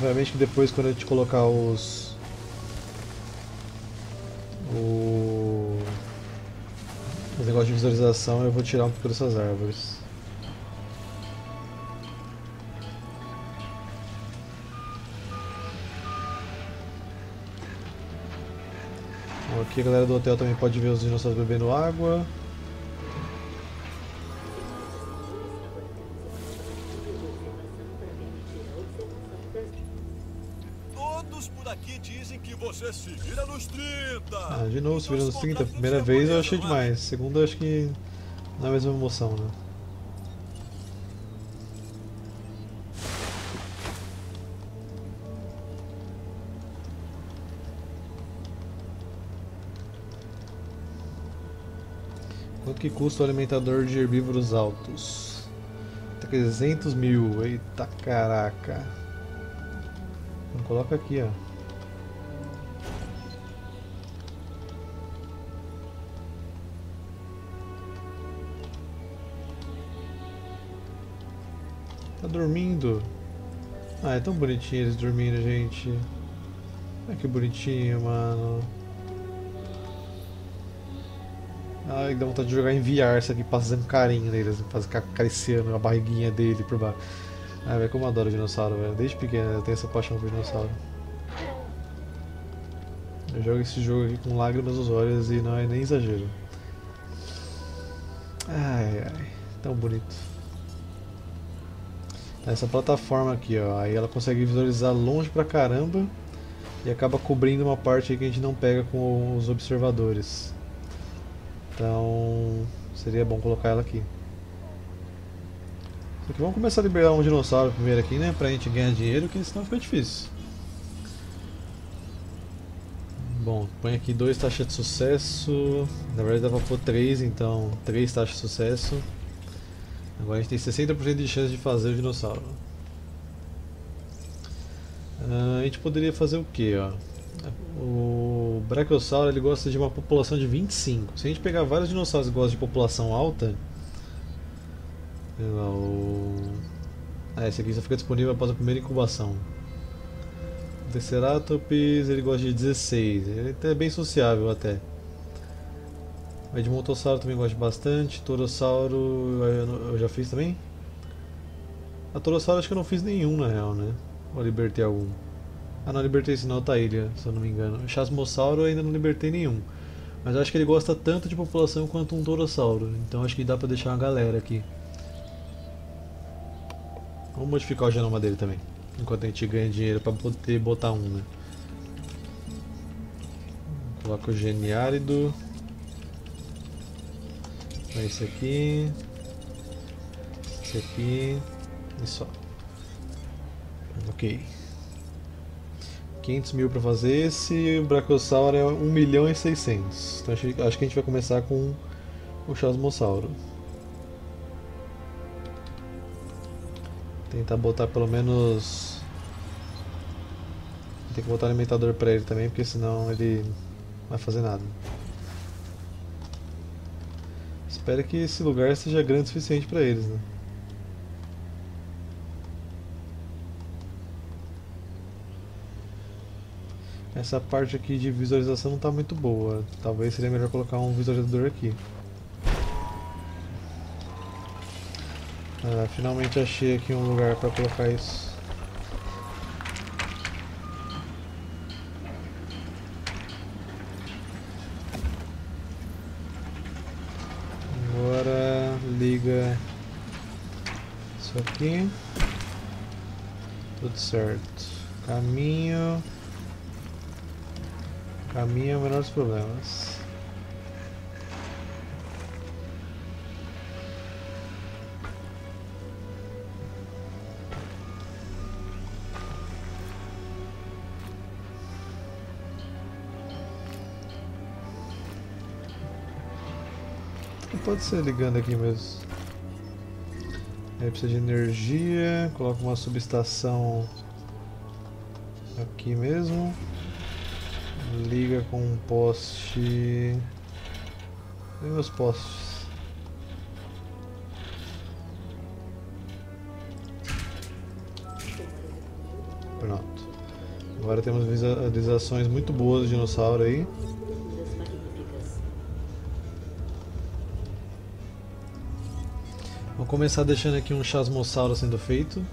Obviamente que depois quando a gente colocar os. O. Os negócios de visualização eu vou tirar um pouco dessas árvores. Aqui a galera do hotel também pode ver os dinossauros bebendo água. De novo, subindo nos 30. Primeira vez eu achei demais. Segunda acho que não é a mesma emoção, né? Quanto que custa o alimentador de herbívoros altos? 300 mil, eita caraca. Então, coloca aqui, ó. Tá dormindo? Ah, é tão bonitinho eles dormindo, gente. Olha que bonitinho, mano. Ai, dá vontade de jogar em VR isso aqui, fazendo carinho neles, fazendo acariciando a barriguinha dele por baixo. Ah, velho, como eu adoro dinossauro, velho. Desde pequeno eu tenho essa paixão por dinossauro. Eu jogo esse jogo aqui com lágrimas nos olhos e não é nem exagero. Ai, ai, tão bonito. Essa plataforma aqui, ó, aí ela consegue visualizar longe pra caramba e acaba cobrindo uma parte que a gente não pega com os observadores. Então seria bom colocar ela aqui. Só que vamos começar a liberar um dinossauro primeiro aqui, né? Pra gente ganhar dinheiro, que senão fica difícil. Bom, põe aqui dois taxas de sucesso. Na verdade pra pôr três, então três taxas de sucesso. Agora a gente tem 60% de chance de fazer o dinossauro. Ah, a gente poderia fazer o que? O Brachiosauro ele gosta de uma população de 25. Se a gente pegar vários dinossauros que gostam de população alta, lá, o... Ah, esse aqui só fica disponível após a primeira incubação. O Triceratops ele gosta de 16, ele é bem sociável até. Edmontossauro também gosta bastante, Torossauro eu já fiz também? A Torossauro acho que eu não fiz nenhum na real, né? Ou libertei algum? Ah, não libertei esse não, Taília, se eu não me engano. Chasmossauro eu ainda não libertei nenhum. Mas acho que ele gosta tanto de população quanto um Torossauro. Então acho que dá pra deixar uma galera aqui. Vamos modificar o genoma dele também. Enquanto a gente ganha dinheiro pra poder botar um, né? Coloca o geniárido. Esse aqui. Esse aqui. E só. Ok. 500 mil pra fazer esse, o Brachiosauro é 1 milhão e 600. Então acho, que a gente vai começar com o Chasmossauro. Tentar botar pelo menos. Tem que botar alimentador pra ele também, porque senão ele não vai fazer nada. Espero que esse lugar seja grande o suficiente pra eles, né? Essa parte aqui de visualização não está muito boa. Talvez seria melhor colocar um visualizador aqui. Ah, finalmente achei aqui um lugar para colocar isso. Agora liga isso aqui. Tudo certo. Caminho. Caminho é o menor dos problemas. Pode ser ligando aqui mesmo. Aí precisa de energia, coloca uma subestação aqui mesmo. Liga com um poste. E meus postes? Pronto. Agora temos visualizações muito boas do dinossauro aí. Começar deixando aqui um chasmossauro sendo feito.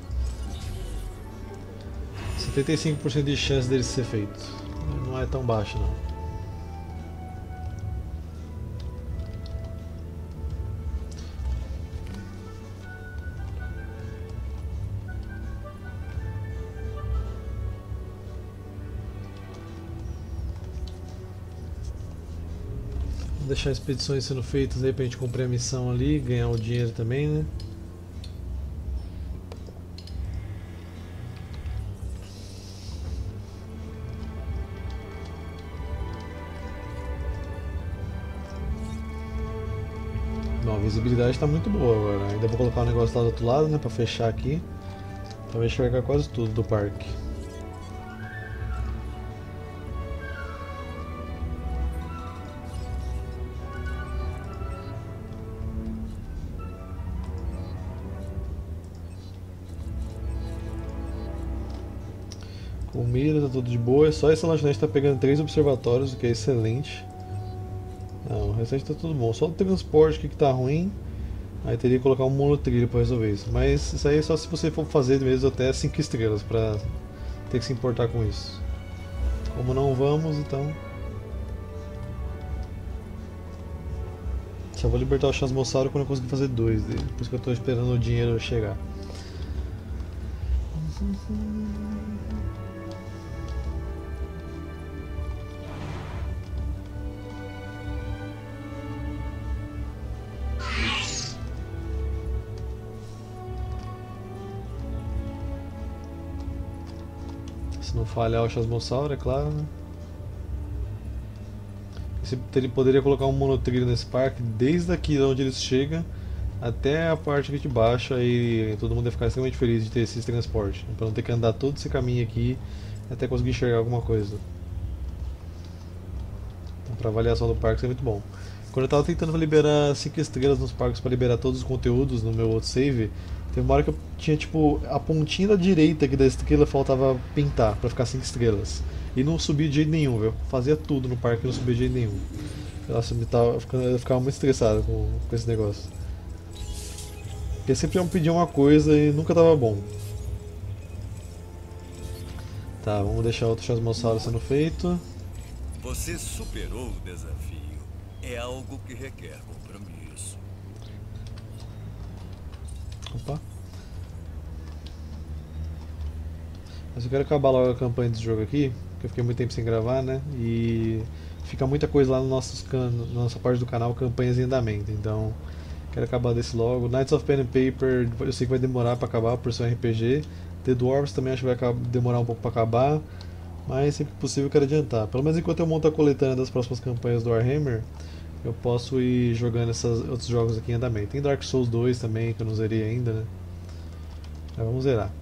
75% de chance dele ser feito. Não é tão baixo não. Deixar expedições sendo feitas aí pra gente cumprir a missão ali, ganhar o dinheiro também, né? Bom, a visibilidade está muito boa agora. Ainda vou colocar o negócio lá do outro lado, né, pra fechar aqui. Pra enxergar quase tudo do parque. Comida, tá tudo de boa. Só essa lanchonete tá pegando três observatórios, o que é excelente. Não, o restante tá tudo bom. Só o transporte aqui que tá ruim. Aí teria que colocar um monotrilho pra resolver isso. Mas isso aí é só se você for fazer mesmo até 5 estrelas pra ter que se importar com isso. Como não vamos, então. Só vou libertar o Chasmossauro quando eu conseguir fazer dois dele. Por isso que eu tô esperando o dinheiro chegar. Se falhar o Chasmossauro, é claro, né? Teria- poderia colocar um monotrilho nesse parque, desde aqui de onde eles chegam até a parte aqui de baixo, aí todo mundo ia ficar extremamente feliz de ter esse transporte. Pra não ter que andar todo esse caminho aqui até conseguir enxergar alguma coisa. Então, pra avaliação do parque isso é muito bom. Quando eu tava tentando liberar 5 estrelas nos parques para liberar todos os conteúdos no meu outro save, teve uma hora que eu tinha tipo a pontinha da direita aqui da estrela faltava pintar pra ficar 5 estrelas. E não subia de jeito nenhum, viu? Fazia tudo no parque e não subia de jeito nenhum. Nossa, eu, tava, eu ficava muito estressado com, com esse negócio. Porque sempre iam pedir uma coisa e nunca tava bom. Tá, vamos deixar outro Chasmossauro sendo feito. Você superou o desafio. É algo que requer Opa. Mas eu quero acabar logo a campanha desse jogo aqui, porque eu fiquei muito tempo sem gravar, né? E fica muita coisa lá no nossos can... na nossa parte do canal, campanhas em andamento. Então, quero acabar desse logo. Knights of Pen and Paper, eu sei que vai demorar pra acabar por ser um RPG. The Dwarves também acho que vai demorar um pouco pra acabar. Mas sempre que possível eu quero adiantar. Pelo menos enquanto eu monto a coletânea das próximas campanhas do Warhammer, eu posso ir jogando esses outros jogos aqui em andamento. Tem Dark Souls 2 também, que eu não zerei ainda, né? Mas vamos zerar.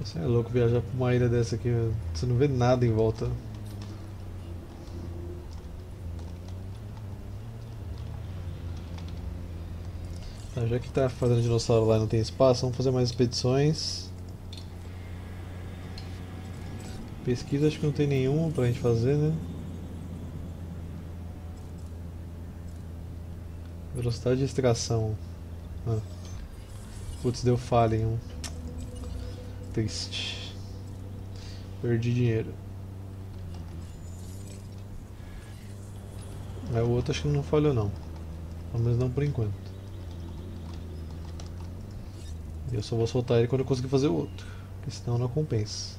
Você é louco viajar pra uma ilha dessa aqui, você não vê nada em volta. Tá, já que tá fazendo dinossauro lá e não tem espaço, vamos fazer mais expedições. Pesquisa acho que não tem nenhuma pra gente fazer, né? Velocidade de extração. Ah. Putz, deu falha em um. Triste. Perdi dinheiro. É, o outro acho que não falhou não. Pelo menos não por enquanto. Eu só vou soltar ele quando eu conseguir fazer o outro. Senão não compensa.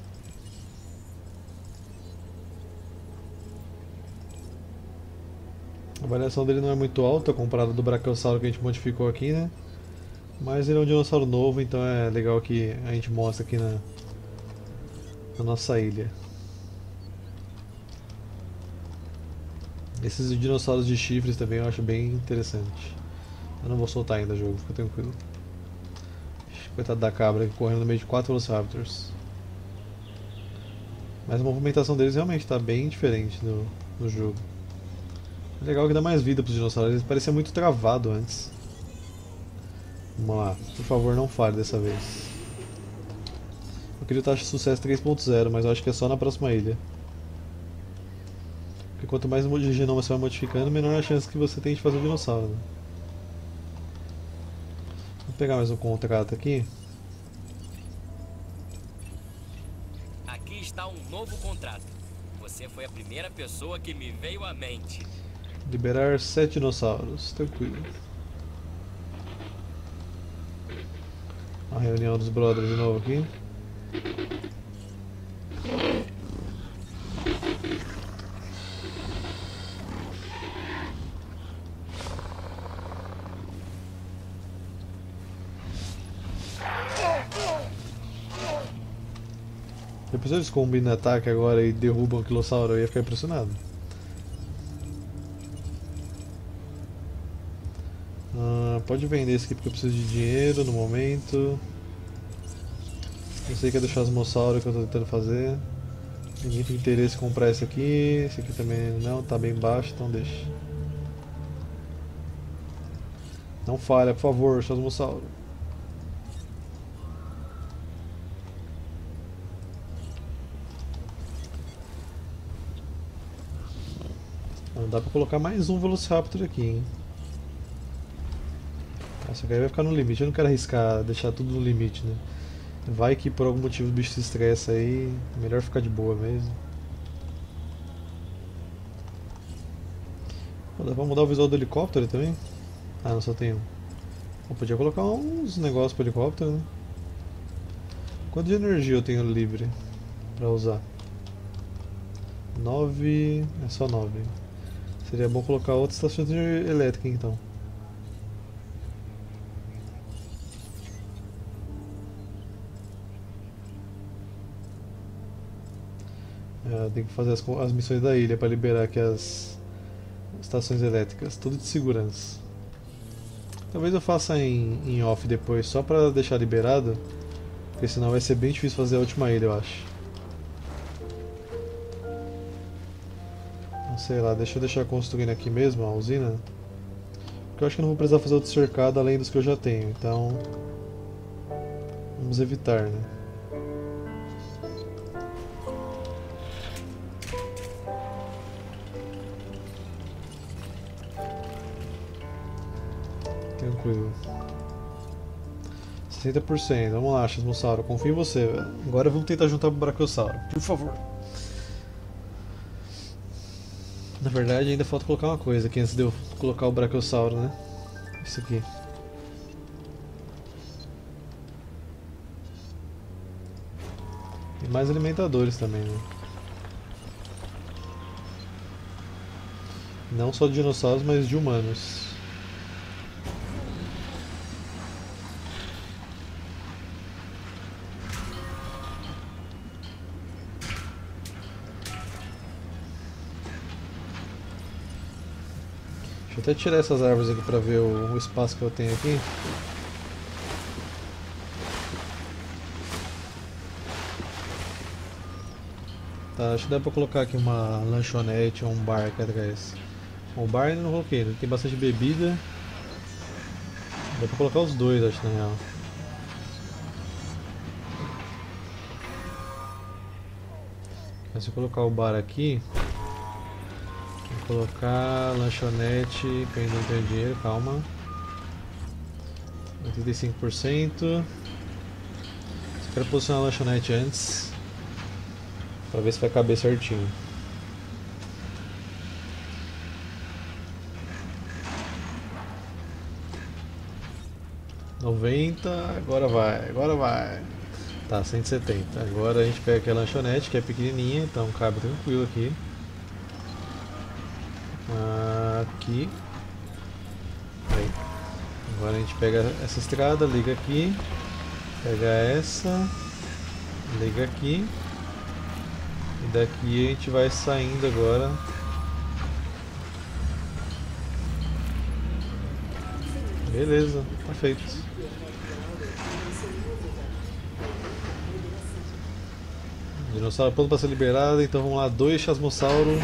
A avaliação dele não é muito alta comparada do Brachiosauro que a gente modificou aqui, né? Mas ele é um dinossauro novo, então é legal que a gente mostra aqui na, na nossa ilha. Esses dinossauros de chifres também eu acho bem interessante. Eu não vou soltar ainda o jogo, fica tranquilo. Coitado da cabra correndo no meio de quatro Velociraptors. Mas a movimentação deles realmente está bem diferente no, no jogo. É legal que dá mais vida para os dinossauros, eles pareciam muito travado antes. Vamos lá, por favor não falhe dessa vez. Eu queria taxa de sucesso 3.0, mas eu acho que é só na próxima ilha. Porque quanto mais de genoma você vai modificando, menor a chance que você tem de fazer o dinossauro. Né? Vou pegar mais um contrato aqui. Aqui está um novo contrato. Você foi a primeira pessoa que me veio à mente. Liberar 7 dinossauros, tranquilo. A reunião dos brothers de novo aqui. Depois eles combinam ataque agora e derrubam o Quilossauro, eu ia ficar impressionado. Ah, pode vender esse aqui porque eu preciso de dinheiro no momento. Eu sei que é do Chasmossauro que eu estou tentando fazer. Ninguém tem interesse em comprar esse aqui. Esse aqui também não, tá bem baixo, então deixa. Não falha, por favor, Chasmossauro. Não dá pra colocar mais um Velociraptor aqui, hein? Essa aqui vai ficar no limite. Eu não quero arriscar deixar tudo no limite, né? Vai que por algum motivo o bicho se estressa aí. Melhor ficar de boa mesmo. Pô, dá pra mudar o visual do helicóptero também? Ah, não, só tem um. Eu podia colocar uns negócios pro helicóptero, né? Quanto de energia eu tenho livre pra usar? 9. É só 9. Seria bom colocar outra estação de elétrica então. É, tem que fazer as, as missões da ilha para liberar aqui as estações elétricas, tudo de segurança. Talvez eu faça em, em off depois, só para deixar liberado, porque senão vai ser bem difícil fazer a última ilha, eu acho. Sei lá, deixa eu deixar construindo aqui mesmo a usina. Porque eu acho que não vou precisar fazer outro cercado além dos que eu já tenho, então. Vamos evitar, né? Tranquilo. 60%, vamos lá, Xismossauro, confio em você, velho. Agora vamos tentar juntar pro Brachiosauro, por favor. Na verdade, ainda falta colocar uma coisa aqui antes de eu colocar o Brachiosauro, né? Isso aqui. E mais alimentadores também, né? Não só de dinossauros, mas de humanos. Até tirar essas árvores aqui pra ver o, espaço que eu tenho aqui. Tá, acho que dá pra colocar aqui uma lanchonete ou um bar aqui atrás. O bar não coloquei, tem bastante bebida. Dá pra colocar os dois, acho, na real. Se eu colocar o bar aqui, colocar lanchonete, que eu ainda não tenho dinheiro, calma. 85%. Só quero posicionar a lanchonete antes. Pra ver se vai caber certinho. Noventa, agora vai, agora vai. Tá, 170. Agora a gente pega aqui a lanchonete, que é pequenininha, então cabe tranquilo aqui. Aqui. Aí. Agora a gente pega essa estrada, liga aqui. Pega essa. Liga aqui. E daqui a gente vai saindo agora. Beleza, tá feito. Dinossauro pronto para ser liberado, então vamos lá, dois Chasmossauro.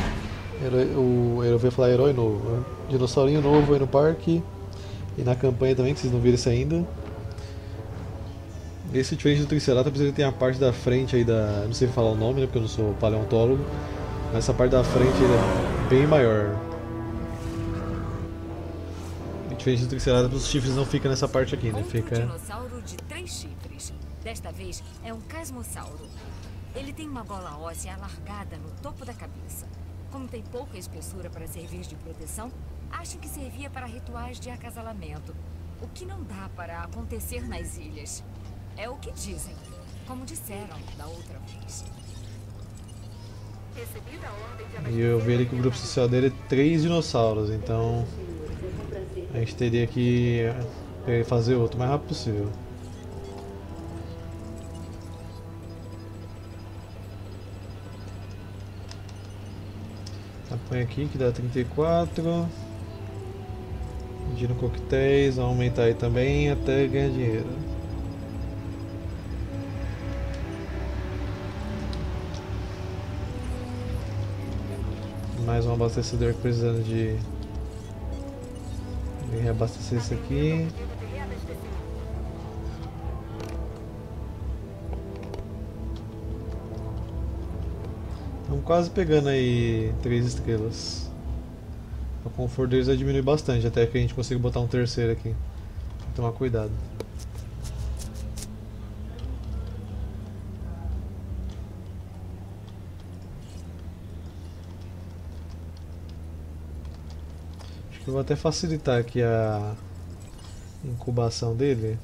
Herói, o, eu vou falar herói novo. Né? Dinossaurinho novo aí no parque. E na campanha também, que vocês não viram isso ainda. Esse diferente do Triceratops ele tem a parte da frente aí da. Não sei falar o nome, né? Porque eu não sou paleontólogo. Mas essa parte da frente é bem maior. E diferente do Triceratops, os chifres não ficam nessa parte aqui, né? Fica. dinossauro de três chifres. Desta vez é um casmossauro. Ele tem uma bola óssea alargada no topo da cabeça. Como tem pouca espessura para servir de proteção, acho que servia para rituais de acasalamento. O que não dá para acontecer nas ilhas. É o que dizem. Como disseram da outra vez. Recebida a ordem de E eu vi ali que o grupo social dele é três dinossauros, então a gente teria que fazer outro o mais rápido possível. Põe aqui que dá 34. Pedindo coquetéis, vamos aumentar aí também até ganhar dinheiro. Mais um abastecedor precisando de, de reabastecer isso aqui. Quase pegando aí três estrelas. O conforto deles vai diminuir bastante até que a gente consiga botar um terceiro aqui. Tem que tomar cuidado. Acho que eu vou até facilitar aqui a incubação dele.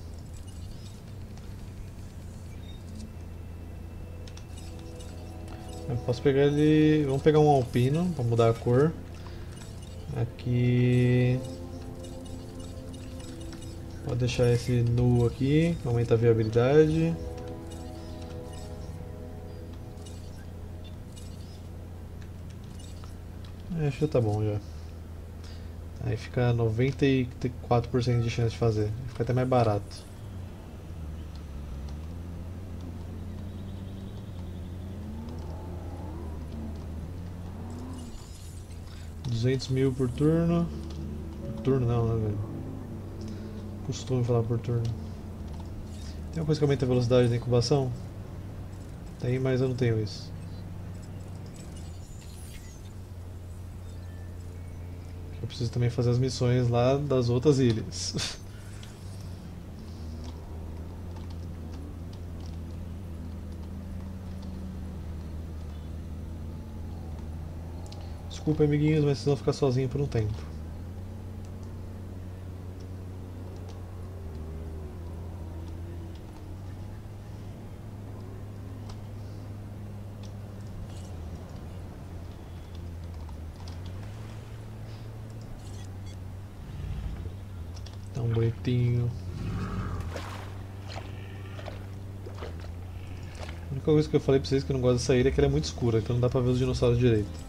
Posso pegar ele. Vamos pegar um alpino para mudar a cor. Aqui. Pode deixar esse nu aqui, aumenta a viabilidade. É, acho que tá bom já. Aí fica 94% de chance de fazer. Fica até mais barato. Duzentos mil por turno. Por turno não, né, velho? Costumo falar por turno. Tem uma coisa que aumenta a velocidade da incubação? Tem, mas eu não tenho isso. Eu preciso também fazer as missões lá das outras ilhas. Desculpa, amiguinhos, mas vocês vão ficar sozinhos por um tempo. Tão bonitinho. A única coisa que eu falei pra vocês que eu não gosto dessa ilha é que ela é muito escura, então não dá pra ver os dinossauros direito.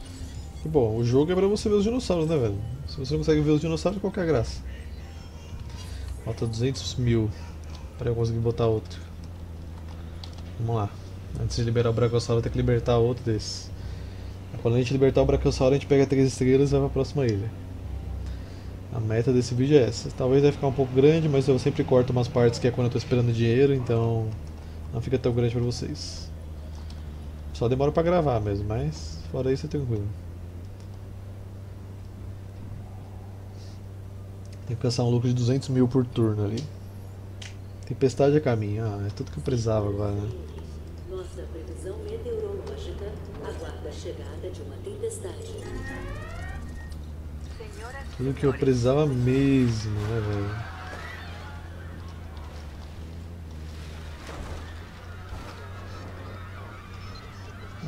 Bom, o jogo é pra você ver os dinossauros, né, velho? Se você não consegue ver os dinossauros, qual que é a graça? Falta 200 mil pra eu conseguir botar outro. Vamos lá. Antes de liberar o Brachiosauro, tem que libertar outro desses. Quando a gente libertar o Brachiosauro, a gente pega três estrelas e vai pra próxima ilha. A meta desse vídeo é essa. Talvez vai ficar um pouco grande, mas eu sempre corto umas partes que é quando eu tô esperando dinheiro, então não fica tão grande pra vocês. Só demora pra gravar mesmo, mas fora isso é tranquilo. Tem que pensar um lucro de 200 mil por turno ali. Tempestade a caminho, ah, é tudo que eu precisava agora, né? Nossa previsão meteorológica aguarda a chegada de uma tempestade. Tudo que eu precisava mesmo, né, velho?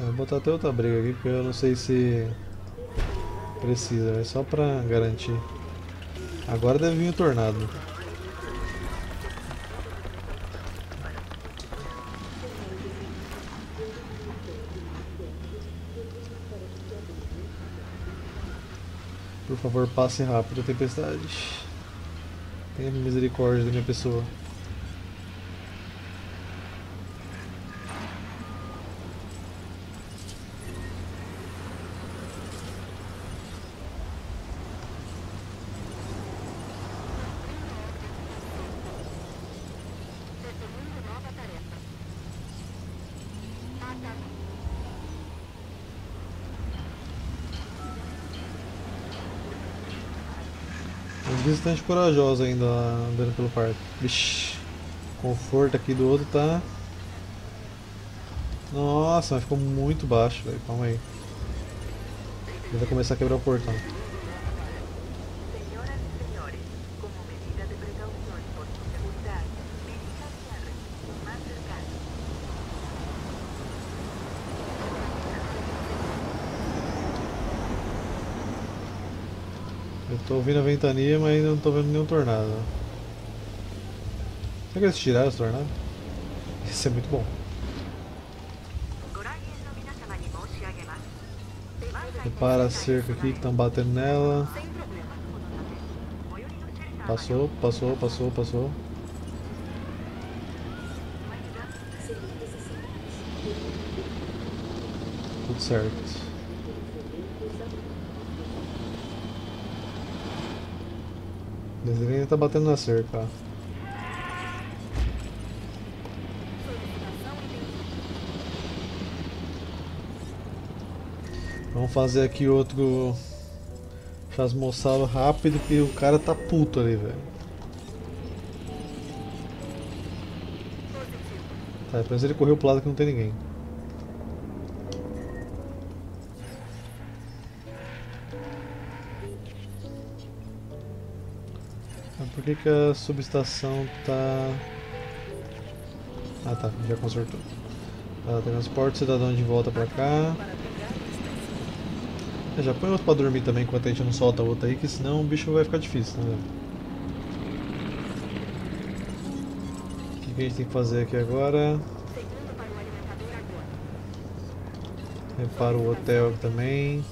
Eu vou botar até outra briga aqui, porque eu não sei se precisa, é só pra garantir. Agora deve vir o tornado. Por favor, passe rápido a tempestade. Tenha misericórdia da minha pessoa. Os visitantes corajosos ainda andando pelo parque. Vixe, o conforto aqui do outro tá. Nossa, ficou muito baixo, velho. Calma aí. Ele vai começar a quebrar o portão. Estou ouvindo a ventania, mas não estou vendo nenhum tornado. Será que eles tiraram os tornados? Isso é muito bom. Repara a cerca aqui que estão batendo nela. Passou, passou, passou, passou. Tudo certo. Mas ele ainda tá batendo na cerca. Vamos fazer aqui outro Chasmossauro rápido que o cara tá puto ali, velho. Tá, menos ele correu pro lado que não tem ninguém. Por que, que a subestação tá. Ah tá, já consertou. Tá, transporte cidadão de volta pra cá. É, já põe outro pra dormir também enquanto a gente não solta outro aí, que senão o bicho vai ficar difícil, né? O que, que a gente tem que fazer aqui agora? Repara o hotel também.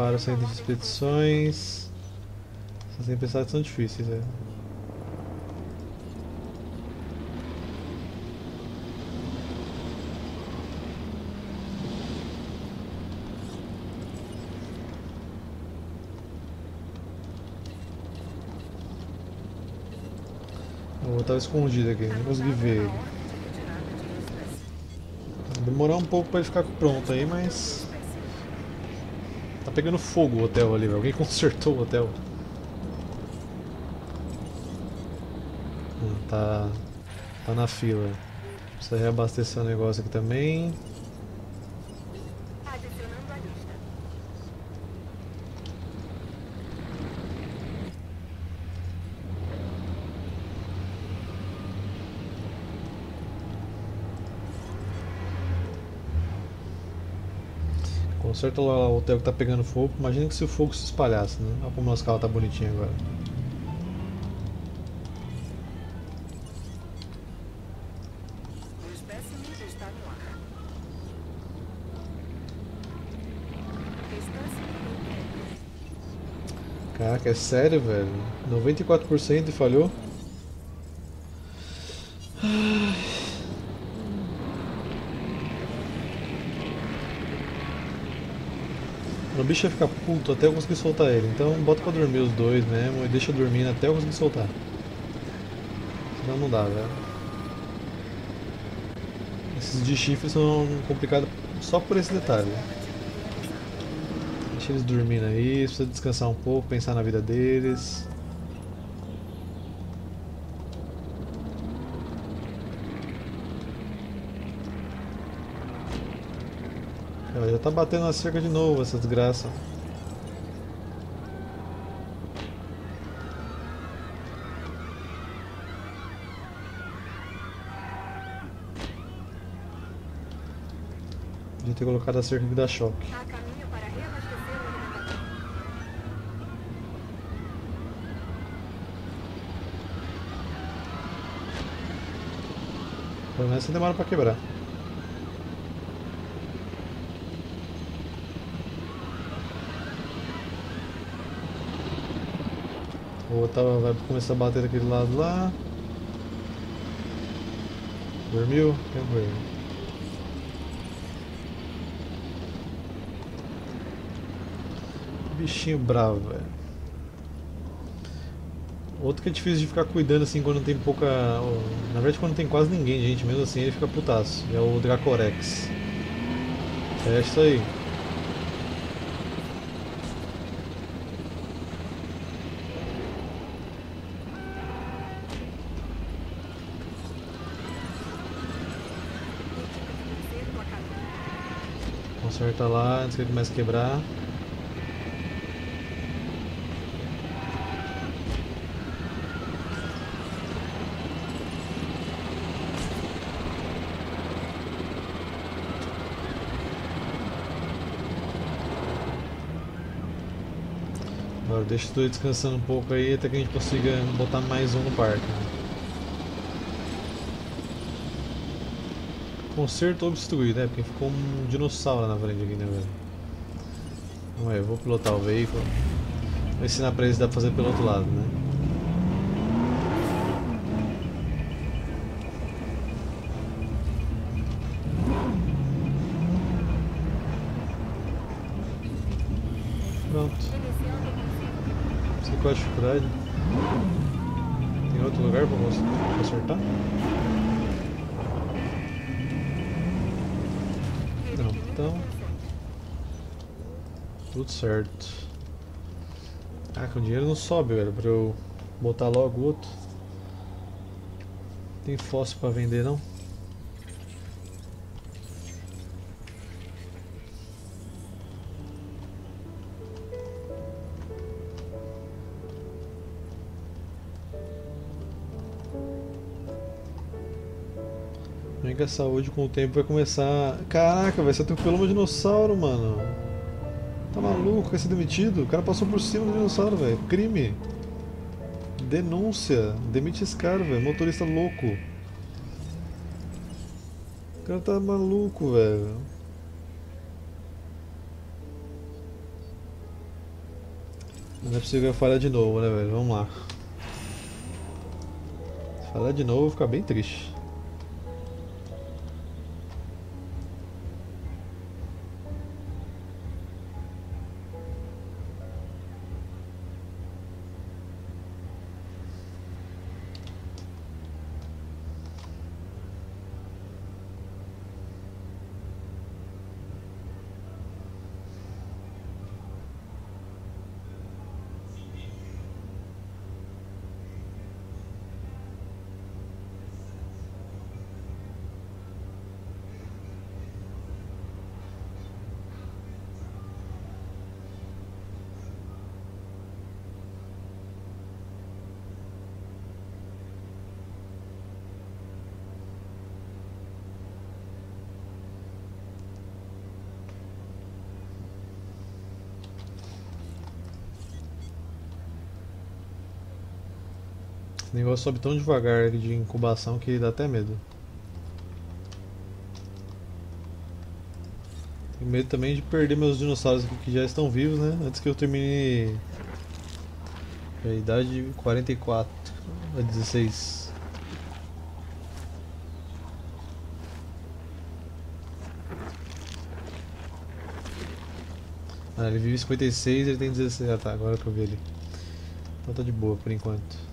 O centro de expedições. Essas tempestades são difíceis, é. O outro tava escondido aqui, não consegui ver ele. Demorar um pouco pra ele ficar pronto aí, mas. Tá pegando fogo o hotel ali. Alguém consertou o hotel. Hum, Tá. Tá na fila. Precisa reabastecer o negócio aqui também. Conserta lá o hotel que tá pegando fogo. Imagina que se o fogo se espalhasse, né? Olha como a escala tá bonitinha agora. Caraca, é sério, velho? 94% e falhou? Bicho vai ficar puto até eu conseguir soltar ele. Então bota pra dormir os dois mesmo e deixa dormindo até eu conseguir soltar. Senão não dá, velho. Esses de chifre são complicados só por esse detalhe. Deixa eles dormindo aí, precisa descansar um pouco, pensar na vida deles. Tá batendo na cerca de novo essa desgraça. Podia ter colocado a cerca que dá choque. Pelo menos você demora pra quebrar. O outro vai começar a bater daquele lado lá. Dormiu? Quem foi? Bichinho bravo, velho. Outro que é difícil de ficar cuidando assim quando tem pouca. Na verdade, quando tem quase ninguém, gente, mesmo assim ele fica putaço. É o Dracorex. É isso aí. Caminho. Conserta lá antes que ele comece a quebrar. Agora deixa tudo descansando um pouco aí até que a gente consiga botar mais um no parque. né? Conserto obstruído, né? Porque ficou um dinossauro na frente aqui, né, velho? Vamos aí, eu vou pilotar o veículo. Vou ensinar pra eles dá pra fazer pelo outro lado, né? Tudo certo. Ah, que o dinheiro não sobe, velho, pra eu botar logo outro. Tem fóssil pra vender não? Vem que a saúde com o tempo vai começar. Caraca, vai ser atropelou um dinossauro, mano. Tá maluco? Quer ser demitido? O cara passou por cima do dinossauro, velho. Crime. Denúncia. Demite esse cara, velho. Motorista louco. O cara tá maluco, velho. Não é possível falhar de novo, né, velho? Vamos lá. Se falhar de novo, eu vou ficar bem triste. Negócio sobe tão devagar de incubação que dá até medo. Tenho medo também de perder meus dinossauros aqui que já estão vivos, né? Antes que eu termine a idade de 44 a 16. Ah, ele vive 56 ele tem 16. Ah tá, agora que eu vi ele. Então tá de boa por enquanto.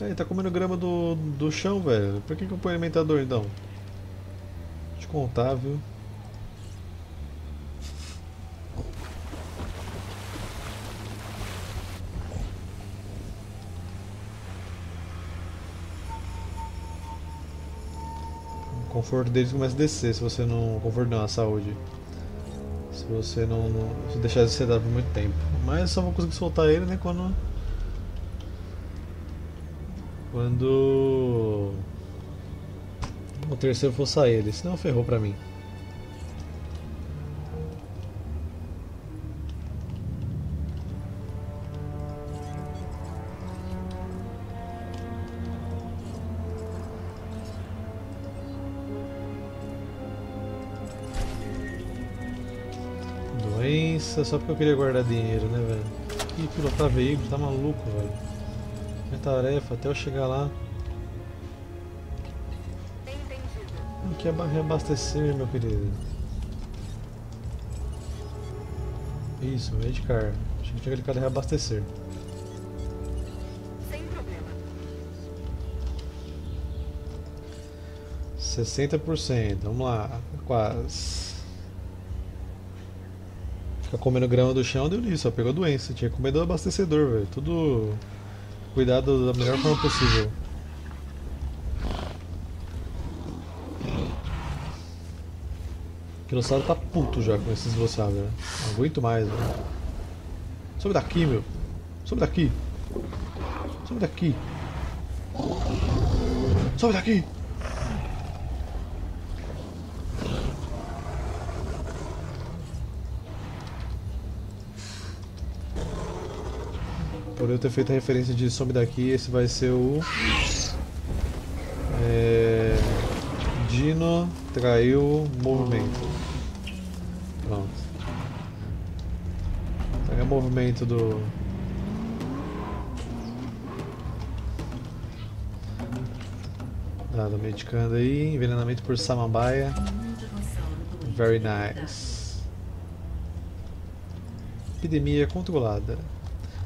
É, ele tá comendo grama do, do chão, velho. Por que, que eu ponho alimentador então? Deixa eu contar, viu? O conforto deles começa a descer se você não. Conforto não, a saúde. Se você não, não se deixar de sedar por muito tempo. Mas eu só vou conseguir soltar ele, né, quando quando o terceiro for sair ele, senão ferrou pra mim. Doença, só porque eu queria guardar dinheiro, né, velho? Ih, pilotar veículo, tá maluco, velho. Minha tarefa até eu chegar lá. Não quer reabastecer, meu querido. Isso, medicar. Achei que tinha clicado em reabastecer. Sem problema. 60%, vamos lá, quase. Ficar comendo grama do chão deu nisso, ó, pegou doença. Tinha que comer do abastecedor, velho. Tudo cuidado da melhor forma possível. O Dinossauro tá puto já com esses dinossauro, velho. Não aguento mais, velho. Sobe daqui, meu. Sobe daqui. Sobe daqui. Sobe daqui. Por eu ter feito a referência de some daqui, esse vai ser o. É, Dino traiu movimento. Pronto. Traiu movimento do. Dado medicando aí, envenenamento por samambaia. Very nice. Epidemia controlada.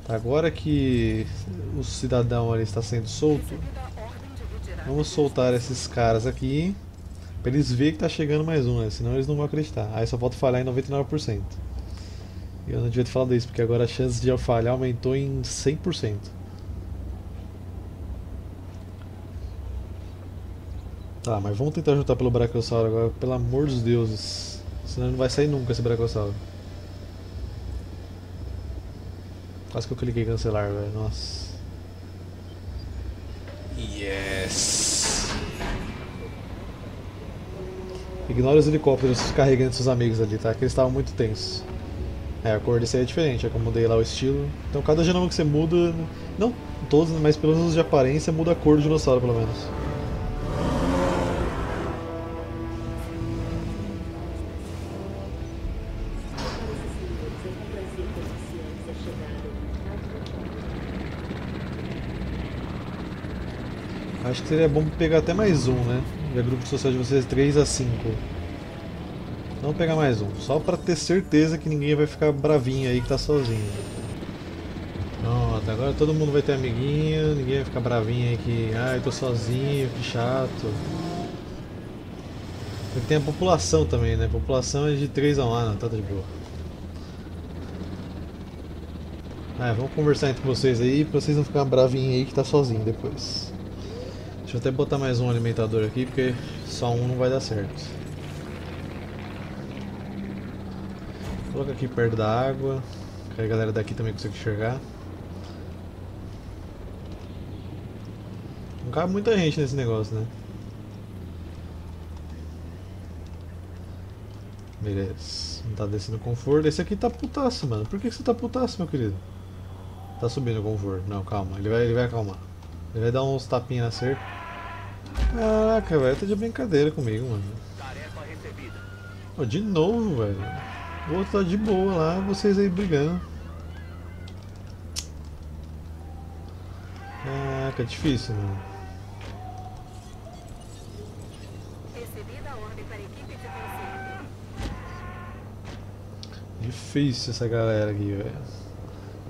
Agora que o cidadão ali está sendo solto, vamos soltar esses caras aqui para eles verem que está chegando mais um, né? senão eles não vão acreditar. Aí só falta falhar em 99%. E eu não devia ter falado isso, porque agora a chance de eu falhar aumentou em 100%. Tá, mas vamos tentar juntar pelo Brachiosauro agora, pelo amor dos deuses. Senão não vai sair nunca esse Brachiosauro. Quase que eu cliquei em cancelar, velho. Nossa. Yes! Ignora os helicópteros carregando seus amigos ali, tá? Que eles estavam muito tensos. É, a cor desse aí é diferente, é que eu mudei lá o estilo. Então cada genoma que você muda, não todos, mas pelo menos de aparência, muda a cor do dinossauro pelo menos. Acho que seria bom pegar até mais um, né? Já grupo social de vocês 3 a 5. Não pegar mais um, só pra ter certeza que ninguém vai ficar bravinho aí que tá sozinho. Pronto, agora todo mundo vai ter amiguinho, ninguém vai ficar bravinho aí que, ai, tô sozinho, que chato. E tem a população também, né? A população é de 3 a 1, ah, não, tá de boa. Ah, vamos conversar entre vocês aí pra vocês não ficarem bravinhos aí que tá sozinho depois. Deixa eu até botar mais um alimentador aqui, porque só um não vai dar certo. Coloca aqui perto da água, que a galera daqui também consegue enxergar. Não cabe muita gente nesse negócio, né? Beleza, não tá descendo conforto. Esse aqui tá putaço, mano. Por que que você tá putaço, meu querido? Tá subindo o conforto. Não, calma, ele vai, ele vai acalmar. Ele vai dar uns tapinhas na cerca. Caraca, velho, tá de brincadeira comigo, mano. Tarefa recebida. Ó, de novo, velho. O outro tá de boa lá, vocês aí brigando. Caraca, é difícil, mano. Recebida a ordem para a equipe de conselho. Difícil essa galera aqui, velho.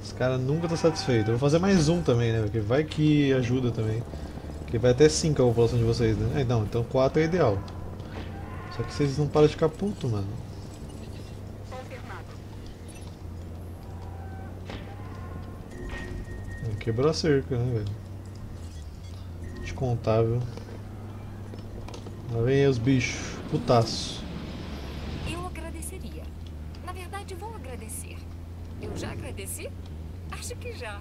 Os caras nunca tá satisfeito. Eu vou fazer mais um também, né? Porque vai que ajuda também. Porque vai até 5 a população de vocês, né? É, não, então 4 é ideal. Só que vocês não param de ficar puto, mano. Quebrou a cerca, né, velho? Viu? Lá vem aí os bichos. Putaço. Eu agradeceria. Na verdade, vou agradecer. Eu já agradeci? Acho que já.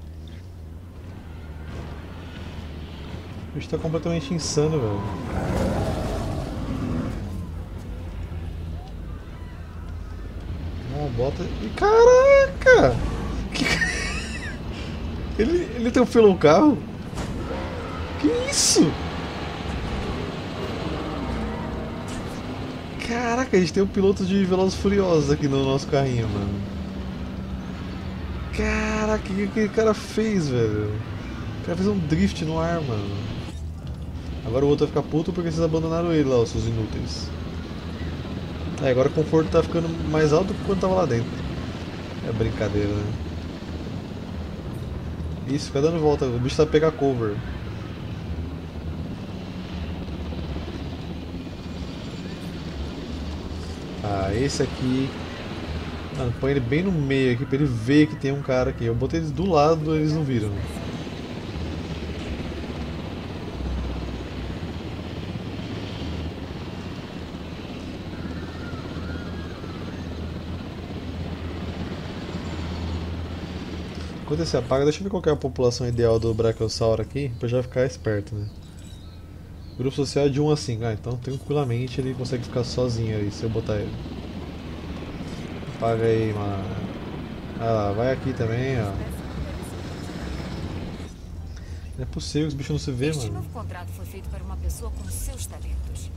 O bicho tá completamente insano, velho. Bota. E caraca! Que... Ele, ele atropelou o carro? Que isso? Caraca, a gente tem um piloto de Velozes Furiosos aqui no nosso carrinho, mano. Caraca, o que aquele cara fez, velho? O cara fez um drift no ar, mano. Agora o outro vai ficar puto porque vocês abandonaram ele lá, os seus inúteis. É, agora o conforto tá ficando mais alto que quando tava lá dentro. É brincadeira, né? Isso, fica dando volta, o bicho tá pegar cover. Ah, esse aqui. Mano, põe ele bem no meio aqui pra ele ver que tem um cara aqui. Eu botei eles do lado, eles não viram. Enquanto esse apaga, deixa eu ver qual que é a população ideal do Brachiosauro aqui, pra já ficar esperto, né? Grupo social é de 1 a 5, ah, então tranquilamente ele consegue ficar sozinho aí, se eu botar ele. Apaga aí, mano. Ah lá, vai aqui também, ó. Não é possível, os bichos não se vê, este mano. novo contrato foi feito para uma pessoa com seus talentos.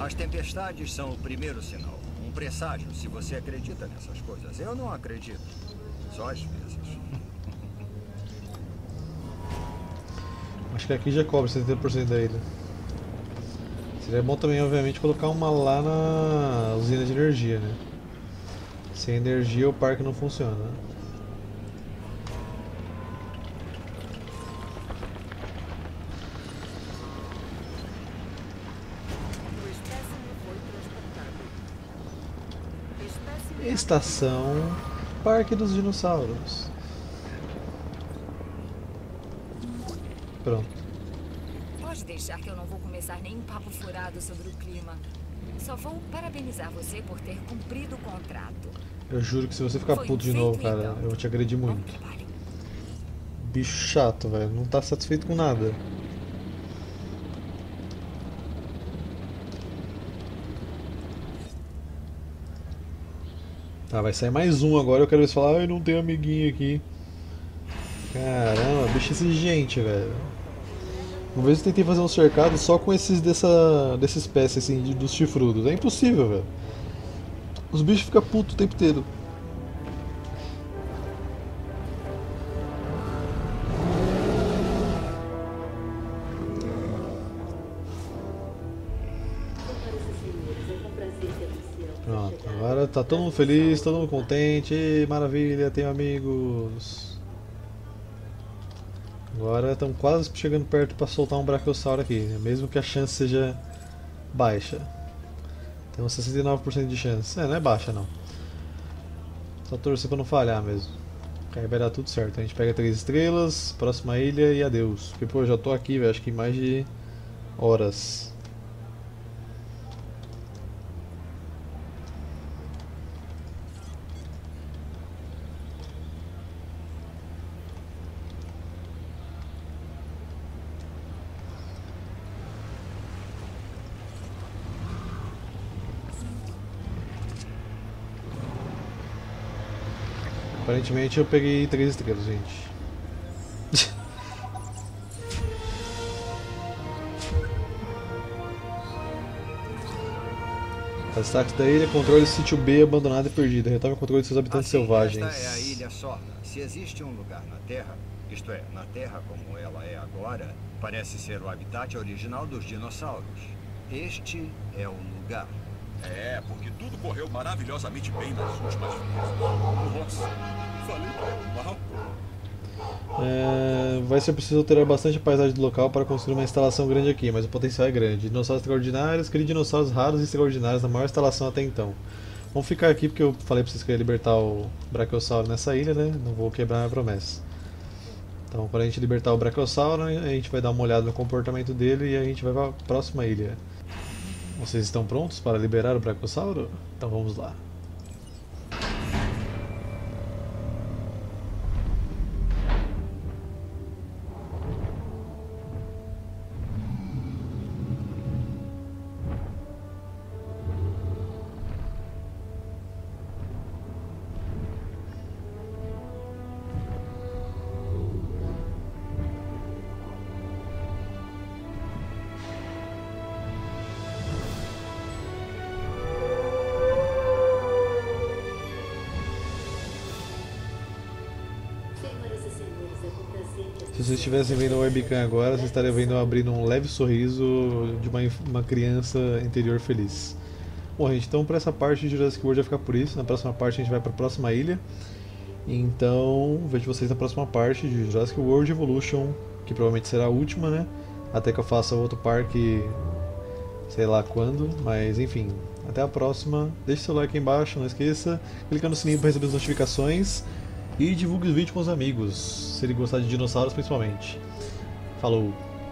As tempestades são o primeiro sinal. Presságio, se você acredita nessas coisas. Eu não acredito. Só às vezes. Acho que aqui já cobre 70% da ilha. Seria bom também, obviamente, colocar uma lá na usina de energia, né? Sem energia o parque não funciona. Estação Parque dos Dinossauros. Pronto. Pode deixar que eu não vou começar nenhum papo furado sobre o clima. Só vou parabenizar você por ter cumprido o contrato. Eu juro que se você ficar Foi puto de novo, cara, então. eu vou te agredir muito. bicho chato, velho. Não tá satisfeito com nada. Tá, vai sair mais um agora. Eu quero ver se falar, ai, não tem amiguinho aqui. Caramba, bicho exigente, velho. Uma vez eu tentei fazer um cercado só com esses dessa, dessa espécie, assim, dos chifrudos. É impossível, velho. Os bichos ficam putos o tempo inteiro. Tá todo mundo feliz, todo mundo contente. Maravilha, tenho amigos. Agora estamos quase chegando perto para soltar um Brachiosauro aqui, né? mesmo que a chance seja baixa. Temos 69% de chance. É, não é baixa não. Só torcer para não falhar mesmo. Aí vai dar tudo certo. A gente pega três estrelas, próxima ilha e adeus. Porque pô, eu já tô aqui, velho, acho que mais de horas. Aparentemente eu peguei três estrelas, gente. As destaques da ilha, controle sítio B abandonado e perdido. Retome o controle de seus habitantes Assim, selvagens. Esta é a Ilha Sorna. Se existe um lugar na Terra, isto é, na Terra como ela é agora, parece ser o habitat original dos dinossauros. Este é o lugar. É, porque tudo correu maravilhosamente bem nas últimas vezes. Nossa. É, vai ser preciso alterar bastante a paisagem do local para construir uma instalação grande aqui, mas o potencial é grande. Dinossauros extraordinários, cria dinossauros raros e extraordinários na maior instalação até então. Vamos ficar aqui porque eu falei pra vocês que eu ia libertar o Brachiosauro nessa ilha, né? Não vou quebrar minha promessa. Então, quando a gente libertar o Brachiosauro, a gente vai dar uma olhada no comportamento dele e a gente vai para a próxima ilha. Vocês estão prontos para liberar o Brachiosauro? Então vamos lá. Estivessem vendo o webcam agora, vocês estariam vendo abrindo um leve sorriso de uma, uma criança interior feliz. Bom, gente, então para essa parte de Jurassic World vai ficar por isso. Na próxima parte a gente vai para a próxima ilha. Então, vejo vocês na próxima parte de Jurassic World Evolution, que provavelmente será a última, né? Até que eu faça outro parque, sei lá quando, mas enfim. Até a próxima. Deixe seu like aí embaixo, não esqueça. Clica no sininho para receber as notificações. E divulgue o vídeo com os amigos, se ele gostar de dinossauros principalmente. Falou!